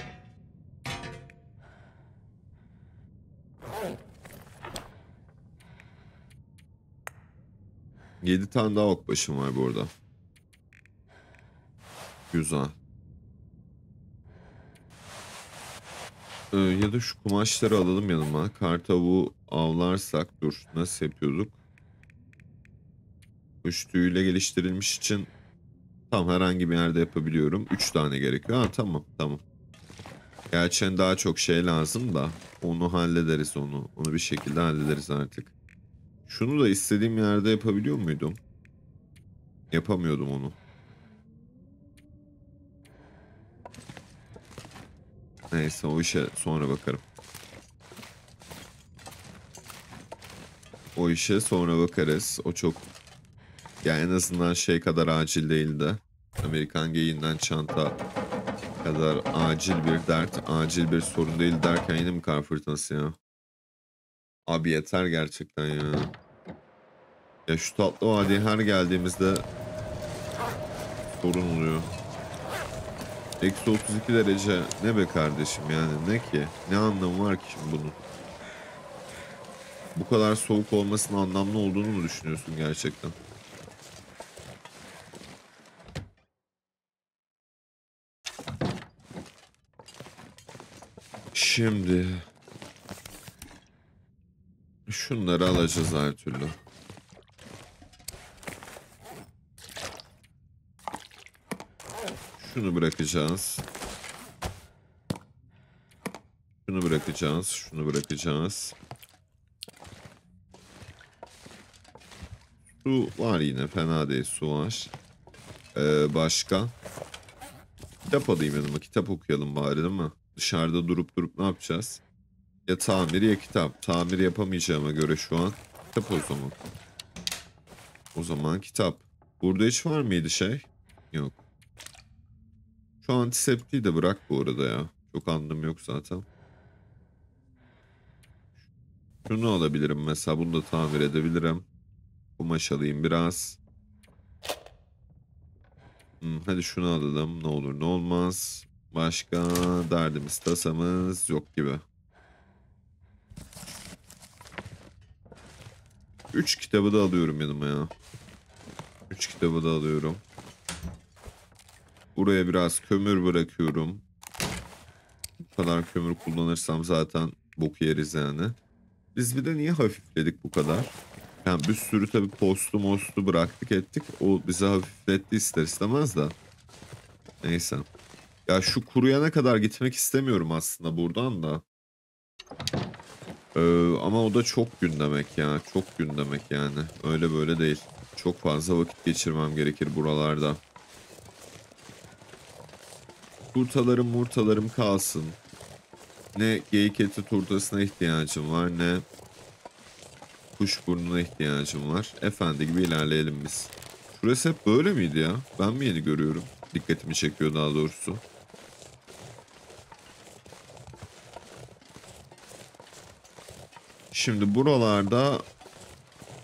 Yedi tane daha okbaşım var burada. Güzel. Ee, ya da şu kumaşları alalım yanıma. Kar tavuğu avlarsak dur. Nasıl yapıyorduk? Kuş tüyüyle geliştirilmiş için tam herhangi bir yerde yapabiliyorum. Üç tane gerekiyor. Ha tamam tamam. Gerçekten daha çok şey lazım da onu hallederiz onu. Onu bir şekilde hallederiz artık. Şunu da istediğim yerde yapabiliyor muydum? Yapamıyordum onu. Neyse o işe sonra bakarım. O işe sonra bakarız. O çok yani en azından şey kadar acil değildi. Amerikan geyiğinden çanta kadar acil bir dert, acil bir sorun değil derken yine mi kar fırtınası ya? Abi yeter gerçekten ya. Ya şu tatlı vadiye her geldiğimizde sorun oluyor. Eksi 32 derece ne be kardeşim yani ne ki? Ne anlamı var ki şimdi bunun? Bu kadar soğuk olmasının anlamlı olduğunu mu düşünüyorsun gerçekten? Şimdi şunları alacağız her türlü. Şunu bırakacağız. Şunu bırakacağız. Şunu bırakacağız. Su var yine. Fena değil. Su var. Ee, başka? Kitap alayım yanıma. Kitap okuyalım bari değil mi? Dışarıda durup durup ne yapacağız? Ya tamir ya kitap. Tamir yapamayacağıma göre şu an. Kitap o zaman. O zaman kitap. Burada hiç var mıydı şey? Yok. Şu antiseptiği de bırak bu arada ya. Çok anlam yok zaten. Şunu alabilirim mesela bunu da tamir edebilirim. Kumaş alayım biraz. Hmm, hadi şunu alalım ne olur ne olmaz. Başka derdimiz tasamız yok gibi. 3 kitabı da alıyorum yanıma ya. 3 kitabı da alıyorum. Buraya biraz kömür bırakıyorum. Bu kadar kömür kullanırsam zaten bok yeriz yani. Biz bir de niye hafifledik bu kadar? Yani bir sürü tabii postu mostu bıraktık ettik. O bizi hafifletti ister istemez de. Neyse. Ya şu kuruyana kadar gitmek istemiyorum aslında buradan da. Ee, ama o da çok gün demek ya. Çok gün demek yani. Öyle böyle değil. Çok fazla vakit geçirmem gerekir buralarda. Turtalarım murtalarım kalsın. Ne geyik eti turtasına ihtiyacım var ne kuş burnuna ihtiyacım var. Efendi gibi ilerleyelim biz. Şurası hep böyle miydi ya? Ben mi yeni görüyorum? Dikkatimi çekiyor daha doğrusu. Şimdi buralarda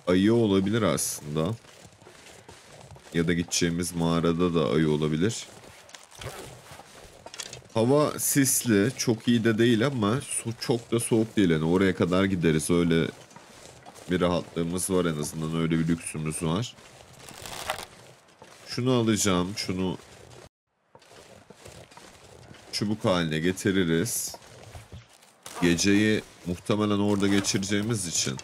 ayı olabilir aslında. Ya da gideceğimiz mağarada da ayı olabilir. Hava sisli, çok iyi de değil ama su çok da soğuk değil. Yani oraya kadar gideriz öyle bir rahatlığımız var en azından öyle bir lüksümüz var. Şunu alacağım, şunu çubuk haline getiririz. Geceyi muhtemelen orada geçireceğimiz için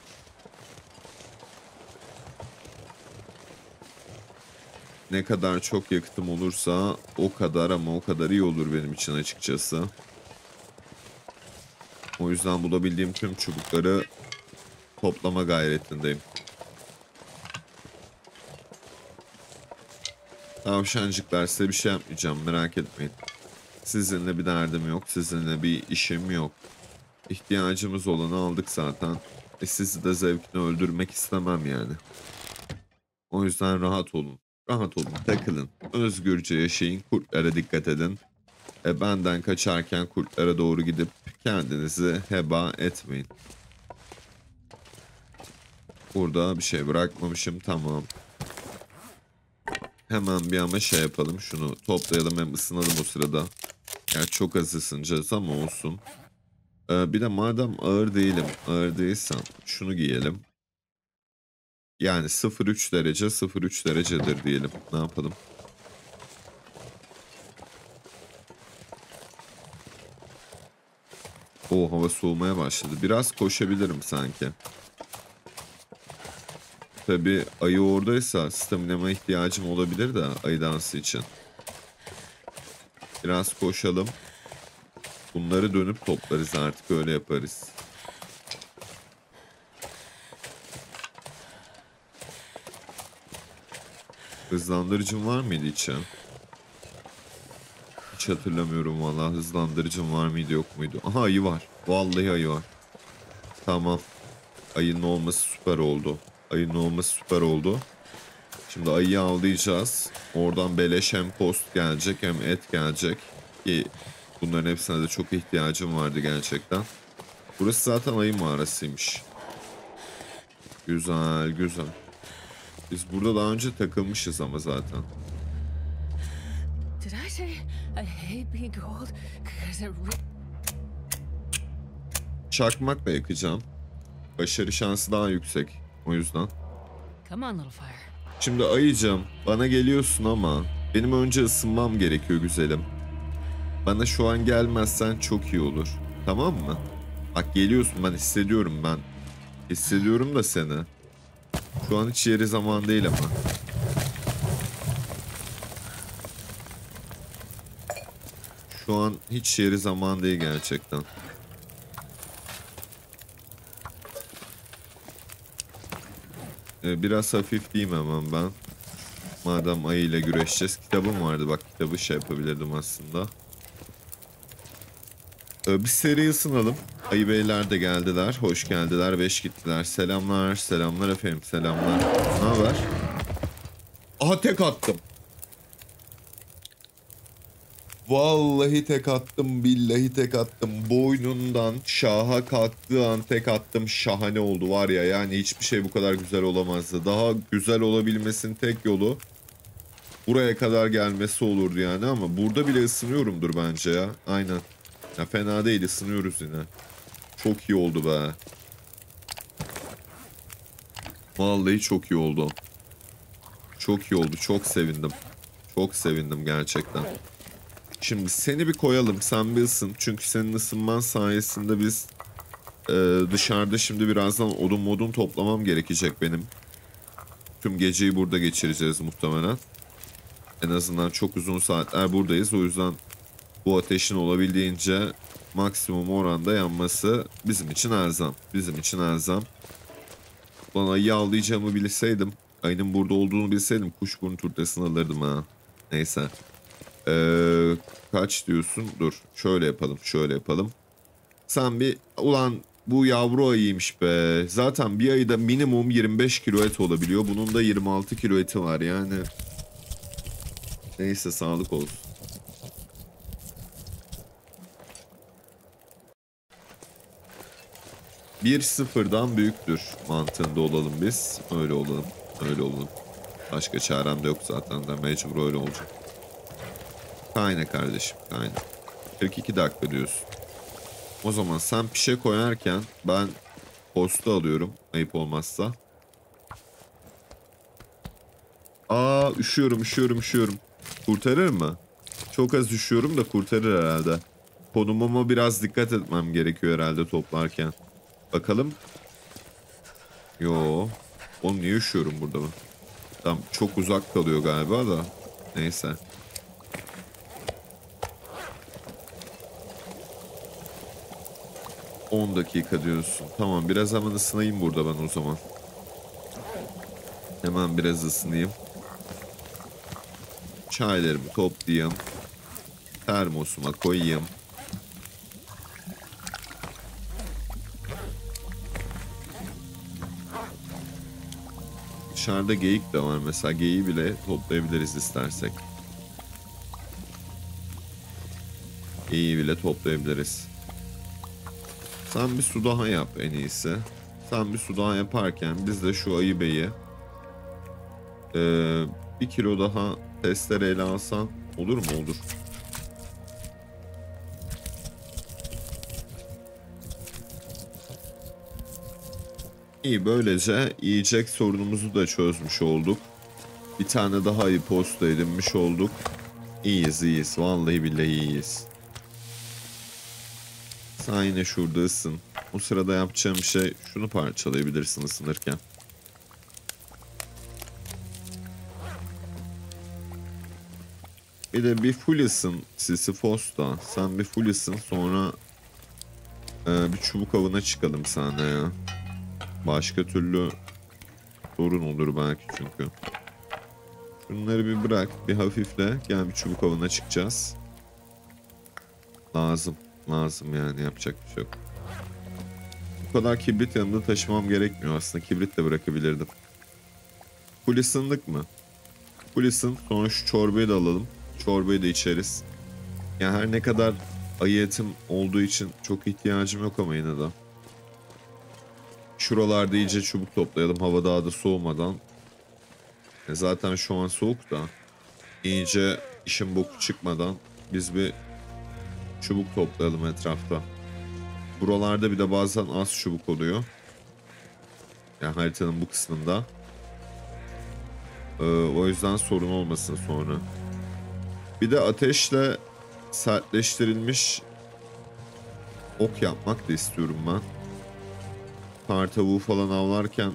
ne kadar çok yakıtım olursa o kadar ama o kadar iyi olur benim için açıkçası. O yüzden bulabildiğim tüm çubukları toplama gayretindeyim. Tavşancıklar size bir şey yapmayacağım merak etmeyin. Sizinle bir derdim yok, sizinle bir işim yok. İhtiyacımız olanı aldık zaten. E sizi de zevkini öldürmek istemem yani. O yüzden rahat olun. Rahat olun, takılın. Özgürce yaşayın, kurtlara dikkat edin. E benden kaçarken kurtlara doğru gidip kendinizi heba etmeyin. Burada bir şey bırakmamışım, tamam. Hemen bir ama şey yapalım, şunu toplayalım hem ısınalım o sırada. Yani çok az ısınacağız ama olsun. Ee, bir de madem ağır değilim, ağır değilsem şunu giyelim. Yani 0.3 derece 0.3 derecedir diyelim. Ne yapalım? O hava soğumaya başladı. Biraz koşabilirim sanki. Tabi ayı oradaysa staminama ihtiyacım olabilir de ayı dansı için. Biraz koşalım. Bunları dönüp toplarız artık öyle yaparız. Hızlandırıcım var mıydı ya? Hiç hatırlamıyorum vallahi hızlandırıcım var mıydı yok muydu? Aha ayı var. Vallahi ayı var. Tamam. Ayının olması süper oldu. Ayının olması süper oldu. Şimdi ayıyı avlayacağız. Oradan beleş hem post gelecek hem et gelecek. Ki bunların hepsine de çok ihtiyacım vardı gerçekten. Burası zaten ayı mağarasıymış. Güzel güzel. Biz burada daha önce takılmışız ama zaten. Did I say I hate being cold? Because it Çakmakla yakacağım. Başarı şansı daha yüksek. O yüzden. Come on, little fire. Şimdi ayıcım bana geliyorsun ama benim önce ısınmam gerekiyor güzelim. Bana şu an gelmezsen çok iyi olur. Tamam mı? Bak geliyorsun ben hissediyorum ben. Hissediyorum da seni. Şu an hiç yeri zaman değil ama. Şu an hiç yeri zaman değil gerçekten. Ee, biraz hafifleyeyim hemen ben. Madem ayı ile güreşeceğiz. Kitabım vardı bak kitabı şey yapabilirdim aslında. Ee, bir seri ısınalım. Ayı beyler de geldiler. Hoş geldiler. Beş gittiler. Selamlar. Selamlar efendim. Selamlar. Ne haber? Aha tek attım. Vallahi tek attım. Billahi tek attım. Boynundan şaha kalktığı an tek attım. Şahane oldu var ya. Yani hiçbir şey bu kadar güzel olamazdı. Daha güzel olabilmesinin tek yolu buraya kadar gelmesi olurdu yani ama burada bile ısınıyorumdur bence ya. Aynen. Ya fena değil ısınıyoruz yine. Çok iyi oldu be. Vallahi çok iyi oldu. Çok iyi oldu. Çok sevindim. Çok sevindim gerçekten. Şimdi seni bir koyalım. Sen bir ısın. Çünkü senin ısınman sayesinde biz e, dışarıda şimdi birazdan odun modun toplamam gerekecek benim. Tüm geceyi burada geçireceğiz muhtemelen. En azından çok uzun saatler buradayız. O yüzden bu ateşin olabildiğince maksimum oranda yanması bizim için elzem. Bizim için elzem. Ulan ayı avlayacağımı bilseydim, ayının burada olduğunu bilseydim kuşburnu turtasını alırdım ha. Neyse. Ee, kaç diyorsun? Dur şöyle yapalım şöyle yapalım. Sen bir ulan bu yavru ayıymış be. Zaten bir ayda minimum 25 kilo et olabiliyor. Bunun da 26 kilo eti var yani. Neyse sağlık olsun. Bir sıfırdan büyüktür mantığında olalım biz. Öyle olalım. Öyle olalım. Başka çarem de yok zaten de mecbur öyle olacak. Kayna kardeşim kayna. 42 dakika diyorsun. O zaman sen pişe koyarken ben posta alıyorum ayıp olmazsa. Aa üşüyorum üşüyorum üşüyorum. Kurtarır mı? Çok az üşüyorum da kurtarır herhalde. Konumuma biraz dikkat etmem gerekiyor herhalde toplarken. Bakalım. Yo. Oğlum niye üşüyorum burada ben? Tamam çok uzak kalıyor galiba da. Neyse. On dakika diyorsun. Tamam biraz hemen ısınayım burada ben o zaman. Hemen biraz ısınayım. Çaylarımı toplayayım. Termosuma koyayım. Dışarıda geyik de var mesela. Geyiği bile toplayabiliriz istersek. Geyiği bile toplayabiliriz. Sen bir su daha yap en iyisi. Sen bir su daha yaparken biz de şu ayı beyi ee, bir kilo daha testereyle alsan olur mu? Olur. İyi böylece yiyecek sorunumuzu da çözmüş olduk. Bir tane daha iyi posta edinmiş olduk. İyiyiz iyiyiz. Vallahi billahi iyiyiz. Sen yine şurada ısın. O sırada yapacağım şey şunu parçalayabilirsin ısınırken. Bir de bir full ısın Sisyphos'ta. Sen bir full ısın sonra e, bir çubuk avına çıkalım sana ya. Başka türlü sorun olur belki çünkü. Şunları bir bırak, bir hafifle. Gel bir çubuk avına çıkacağız. Lazım, lazım yani yapacak bir şey yok. Bu kadar kibrit yanımda taşımam gerekmiyor aslında. Kibrit de bırakabilirdim. Full ısındık mı? Full ısın. Sonra şu çorbayı da alalım. Çorbayı da içeriz. Yani her ne kadar ayı etim olduğu için çok ihtiyacım yok ama yine de. Şuralarda iyice çubuk toplayalım hava daha da soğumadan. E zaten şu an soğuk da iyice işin boku çıkmadan biz bir çubuk toplayalım etrafta. Buralarda bir de bazen az çubuk oluyor. Yani haritanın bu kısmında. Ee, o yüzden sorun olmasın sonra. Bir de ateşle sertleştirilmiş ok yapmak da istiyorum ben kar tavuğu falan avlarken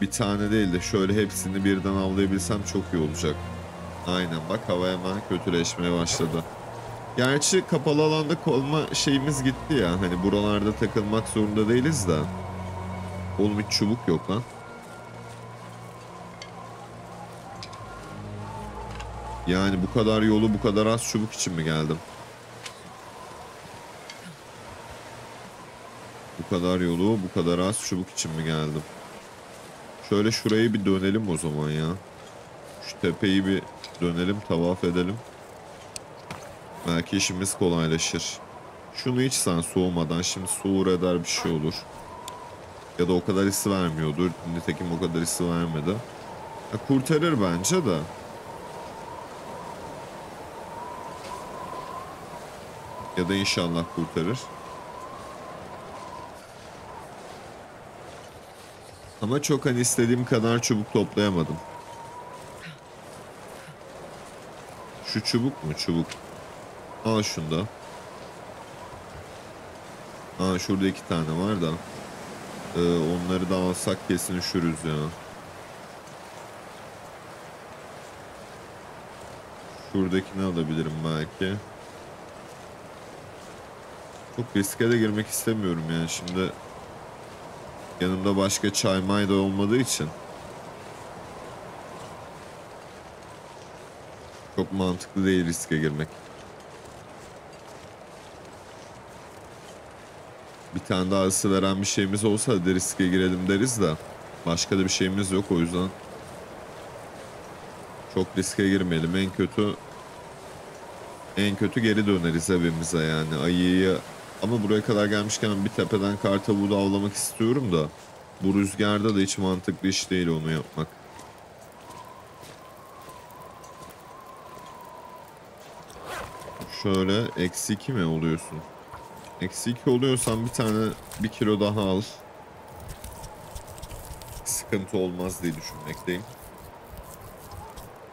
bir tane değil de şöyle hepsini birden avlayabilsem çok iyi olacak. Aynen bak hava hemen kötüleşmeye başladı. Gerçi kapalı alanda kalma şeyimiz gitti ya. Hani buralarda takılmak zorunda değiliz de. Oğlum hiç çubuk yok lan. Yani bu kadar yolu bu kadar az çubuk için mi geldim? Bu kadar yolu bu kadar az çubuk için mi geldim? Şöyle şurayı bir dönelim o zaman ya. Şu tepeyi bir dönelim tavaf edelim. Belki işimiz kolaylaşır. Şunu içsen soğumadan şimdi soğur eder bir şey olur. Ya da o kadar hissi vermiyordur. Nitekim o kadar hissi vermedi. Ya kurtarır bence de. Ya da inşallah kurtarır. Ama çok hani istediğim kadar çubuk toplayamadım. Şu çubuk mu? Çubuk. Al şunda. Aa şurada iki tane var da. Ee, onları da alsak kesin üşürüz ya. Şuradakini alabilirim belki. Çok riske de girmek istemiyorum yani şimdi. Yanımda başka çay may da olmadığı için. Çok mantıklı değil riske girmek. Bir tane daha ısı veren bir şeyimiz olsa hadi riske girelim deriz de. Başka da bir şeyimiz yok o yüzden. Çok riske girmeyelim. En kötü en kötü geri döneriz evimize yani. Ayıyı ama buraya kadar gelmişken bir tepeden kar tavuğu da avlamak istiyorum da. Bu rüzgarda da hiç mantıklı iş değil onu yapmak. Şöyle eksi 2 mi oluyorsun? Eksi 2 oluyorsan bir tane bir kilo daha al. Sıkıntı olmaz diye düşünmekteyim.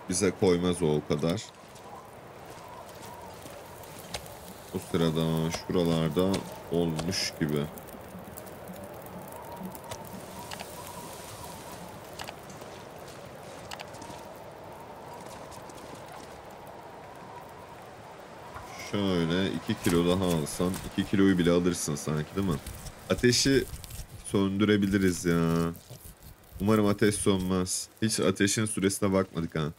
Bize koymaz o o kadar. Bu sırada şuralarda olmuş gibi. Şöyle 2 kilo daha alsan 2 kiloyu bile alırsın sanki değil mi? Ateşi söndürebiliriz ya. Umarım ateş sönmez. Hiç ateşin süresine bakmadık ha.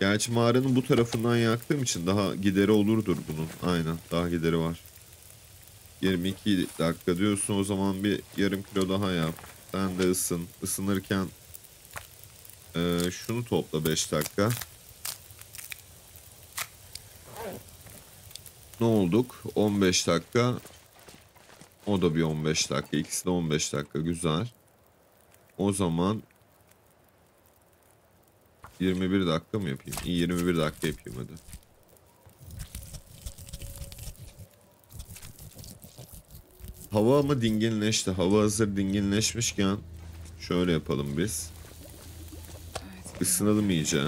Gerçi mağaranın bu tarafından yaktığım için daha gideri olurdur bunun. Aynen daha gideri var. 22 dakika diyorsun o zaman bir yarım kilo daha yap. Sen de ısın. Isınırken eee, şunu topla 5 dakika. Ne olduk? 15 dakika. O da bir 15 dakika. İkisi de 15 dakika. Güzel. O zaman 21 dakika mı yapayım? İyi 21 dakika yapayım hadi. Hava ama dinginleşti. Hava hazır dinginleşmişken şöyle yapalım biz. Isınalım iyice.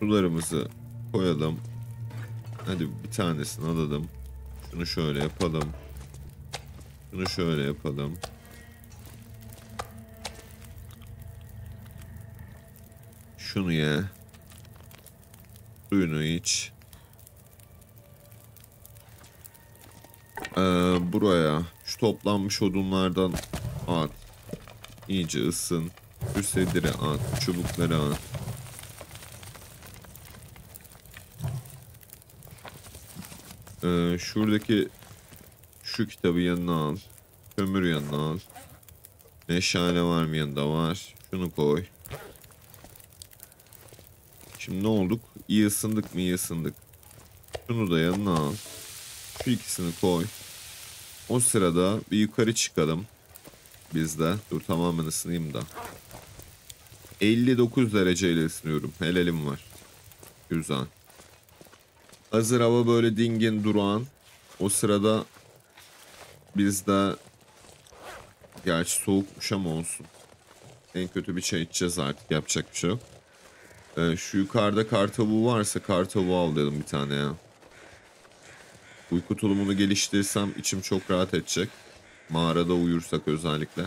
Sularımızı koyalım. Hadi bir tanesini alalım. Şunu şöyle yapalım. Şunu şöyle yapalım. Şunu ye. Suyunu iç. Ee, buraya şu toplanmış odunlardan at. İyice ısın. Şu sedire at. Çubukları at. Ee, şuradaki şu kitabı yanına al. Kömür yanına al. Meşale var mı yanında var. Şunu koy. Şimdi ne olduk? İyi ısındık mı? İyi ısındık. Şunu da yanına al. Şu ikisini koy. O sırada bir yukarı çıkalım. Biz de. Dur tamamen ısınayım da. 59 dereceyle ısınıyorum. Helalim var. Güzel. Hazır hava böyle dingin durağan. O sırada biz de gerçi soğukmuş ama olsun. En kötü bir çay içeceğiz artık yapacak bir şey yok. Ee, şu yukarıda kar varsa kar tavuğu avlayalım bir tane ya. Uyku tulumunu geliştirirsem içim çok rahat edecek. Mağarada uyursak özellikle.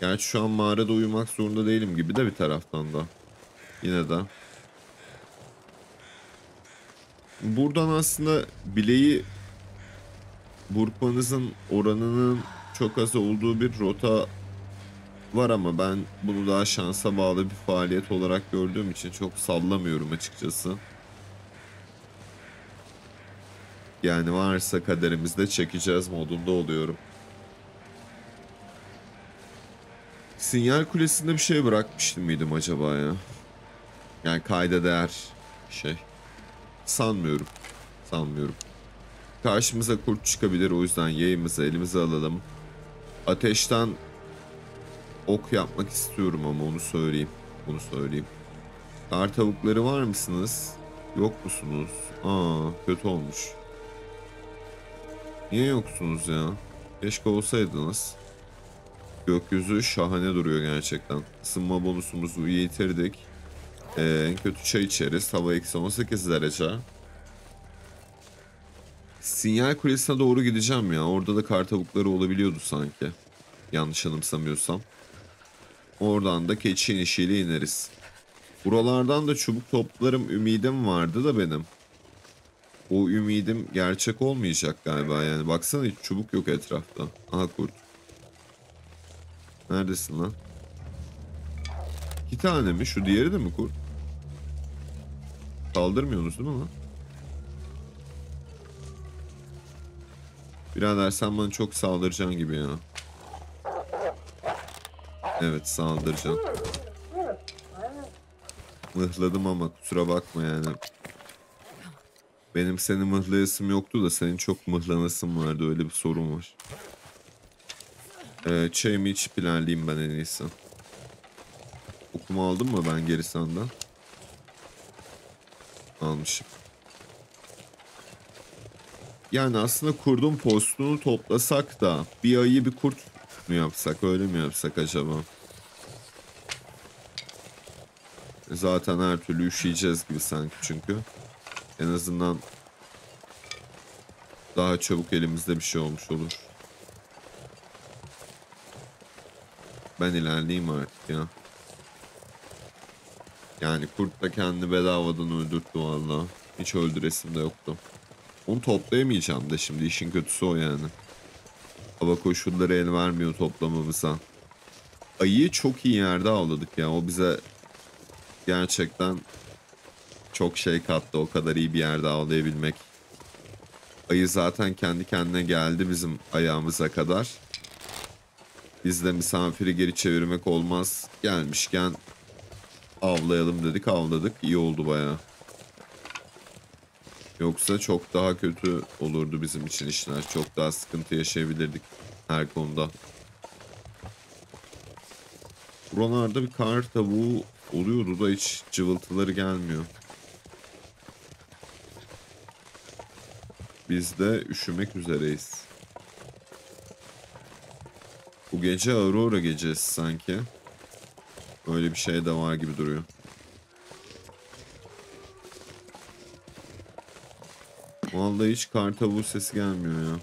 Gerçi şu an mağarada uyumak zorunda değilim gibi de bir taraftan da. Yine de. Buradan aslında bileği burkmanızın oranının çok az olduğu bir rota var ama ben bunu daha şansa bağlı bir faaliyet olarak gördüğüm için çok sallamıyorum açıkçası. Yani varsa kaderimizde çekeceğiz modunda oluyorum. Sinyal kulesinde bir şey bırakmıştım mıydım acaba ya? Yani kayda değer şey. Sanmıyorum. Sanmıyorum. Karşımıza kurt çıkabilir o yüzden yayımızı elimize alalım. Ateşten ok yapmak istiyorum ama onu söyleyeyim. Onu söyleyeyim. Kar tavukları var mısınız? Yok musunuz? Aa kötü olmuş. Niye yoksunuz ya? Keşke olsaydınız. Gökyüzü şahane duruyor gerçekten. Isınma bonusumuzu yitirdik. Ee, en kötü çay içeriz. Hava eksi 18 derece. Sinyal kulesine doğru gideceğim ya. Orada da kar tavukları olabiliyordu sanki. Yanlış anımsamıyorsam. Oradan da keçi inişiyle ineriz. Buralardan da çubuk toplarım ümidim vardı da benim. O ümidim gerçek olmayacak galiba yani. Baksana hiç çubuk yok etrafta. Aha kurt. Neredesin lan? İki tane mi? Şu diğeri de mi kurt? Kaldırmıyorsunuz değil mi lan? Birader sen bana çok saldıracaksın gibi ya. Evet saldıracaksın. Mıhladım ama kusura bakma yani. Benim seni mıhlayasım yoktu da senin çok mıhlanasın vardı öyle bir sorun var. Ee, çayımı içip ilerleyeyim ben en iyisi. Okuma aldım mı ben geri senden? Almışım. Yani aslında kurdun postunu toplasak da bir ayı bir kurt mu yapsak öyle mi yapsak acaba? Zaten her türlü üşüyeceğiz gibi sanki çünkü. En azından daha çabuk elimizde bir şey olmuş olur. Ben ilerleyeyim artık ya. Yani kurt da kendi bedavadan öldürttü valla. Hiç öldüresim de yoktu. Onu toplayamayacağım da şimdi işin kötüsü o yani. Hava koşulları el vermiyor toplamamıza. Ayıyı çok iyi yerde avladık ya. O bize gerçekten çok şey kattı o kadar iyi bir yerde avlayabilmek. Ayı zaten kendi kendine geldi bizim ayağımıza kadar. Biz de misafiri geri çevirmek olmaz. Gelmişken avlayalım dedik avladık. İyi oldu baya. Yoksa çok daha kötü olurdu bizim için işler. Çok daha sıkıntı yaşayabilirdik her konuda. Buralarda bir kar tavuğu oluyordu da hiç cıvıltıları gelmiyor. Biz de üşümek üzereyiz. Bu gece Aurora gecesi sanki. Öyle bir şey de var gibi duruyor. Vallahi hiç kar tavuğu sesi gelmiyor ya.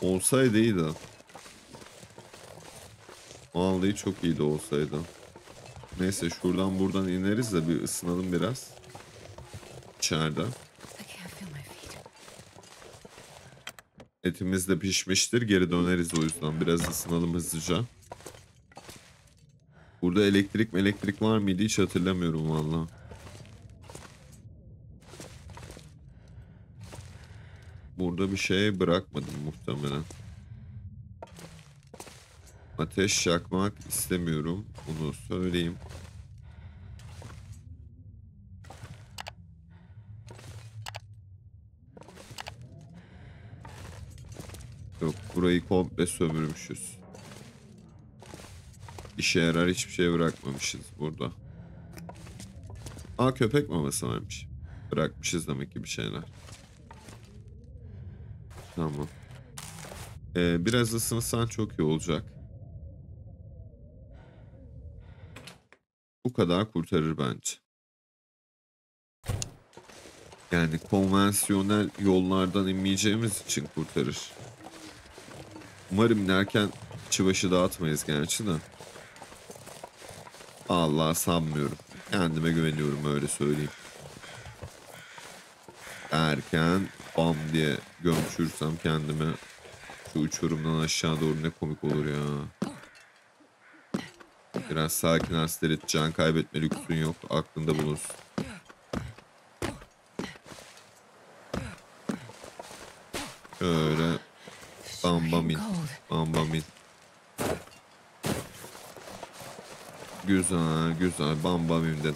Olsaydı iyiydi. Vallahi çok iyiydi olsaydı. Neyse şuradan buradan ineriz de bir ısınalım biraz. İçeride. Etimiz de pişmiştir. Geri döneriz o yüzden. Biraz ısınalım hızlıca. Burada elektrik elektrik var mıydı hiç hatırlamıyorum valla. Burada bir şey bırakmadım muhtemelen. Ateş yakmak istemiyorum. Bunu söyleyeyim. Yok burayı komple sömürmüşüz. İşe yarar hiçbir şey bırakmamışız burada. Aa köpek maması varmış. Bırakmışız demek ki bir şeyler. Tamam. Ee, biraz ısınsan çok iyi olacak. Bu kadar kurtarır bence. Yani konvansiyonel yollardan inmeyeceğimiz için kurtarır. Umarım inerken çıbaşı dağıtmayız gerçi de. Allah sanmıyorum. Kendime güveniyorum öyle söyleyeyim. Erken bam diye gömçürsem kendimi şu uçurumdan aşağı doğru ne komik olur ya. Biraz sakin Asterit can kaybetme lüksün yok aklında bulunsun. Şöyle bam bam in. Bam bam in. Güzel güzel bam bam in dedim.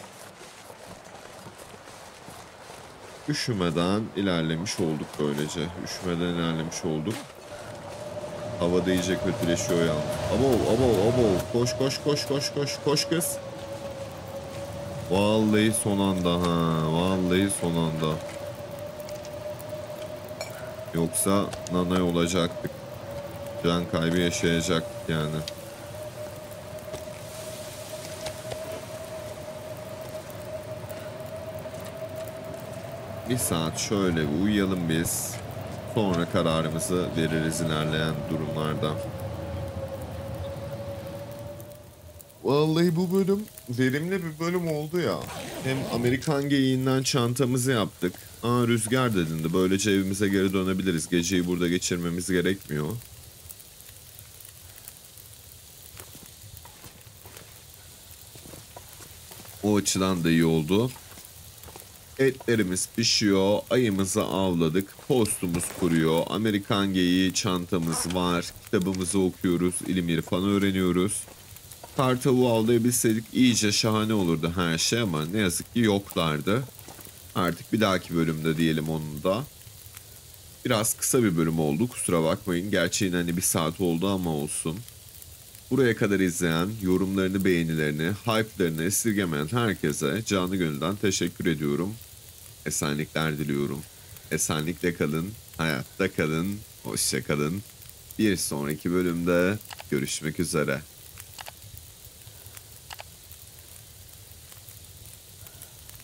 Üşümeden ilerlemiş olduk böylece. Üşümeden ilerlemiş olduk. Havada iyice kötüleşiyor yalnız. Abo abo abo koş koş koş koş koş koş kız. Vallahi son anda ha. Vallahi son anda. Yoksa nanay olacaktık. Can kaybı yaşayacaktık yani. Bir saat şöyle bir uyuyalım biz. Sonra kararımızı veririz ilerleyen durumlarda. Vallahi bu bölüm verimli bir bölüm oldu ya. Hem Amerikan geyiğinden çantamızı yaptık. Aa rüzgar dedindi. Böylece evimize geri dönebiliriz. Geceyi burada geçirmemiz gerekmiyor. O açıdan da iyi oldu. Etlerimiz pişiyor, ayımızı avladık, postumuz kuruyor, Amerikan geyiği çantamız var, kitabımızı okuyoruz, ilim irfan öğreniyoruz. Kar tavuğu avlayabilseydik iyice şahane olurdu her şey ama ne yazık ki yoklardı. Artık bir dahaki bölümde diyelim onu da. Biraz kısa bir bölüm oldu kusura bakmayın. Gerçeğin hani bir saat oldu ama olsun. Buraya kadar izleyen, yorumlarını, beğenilerini, hype'larını esirgemeyen herkese canı gönülden teşekkür ediyorum. Esenlikler diliyorum. Esenlikle kalın, hayatta kalın, hoşça kalın. Bir sonraki bölümde görüşmek üzere.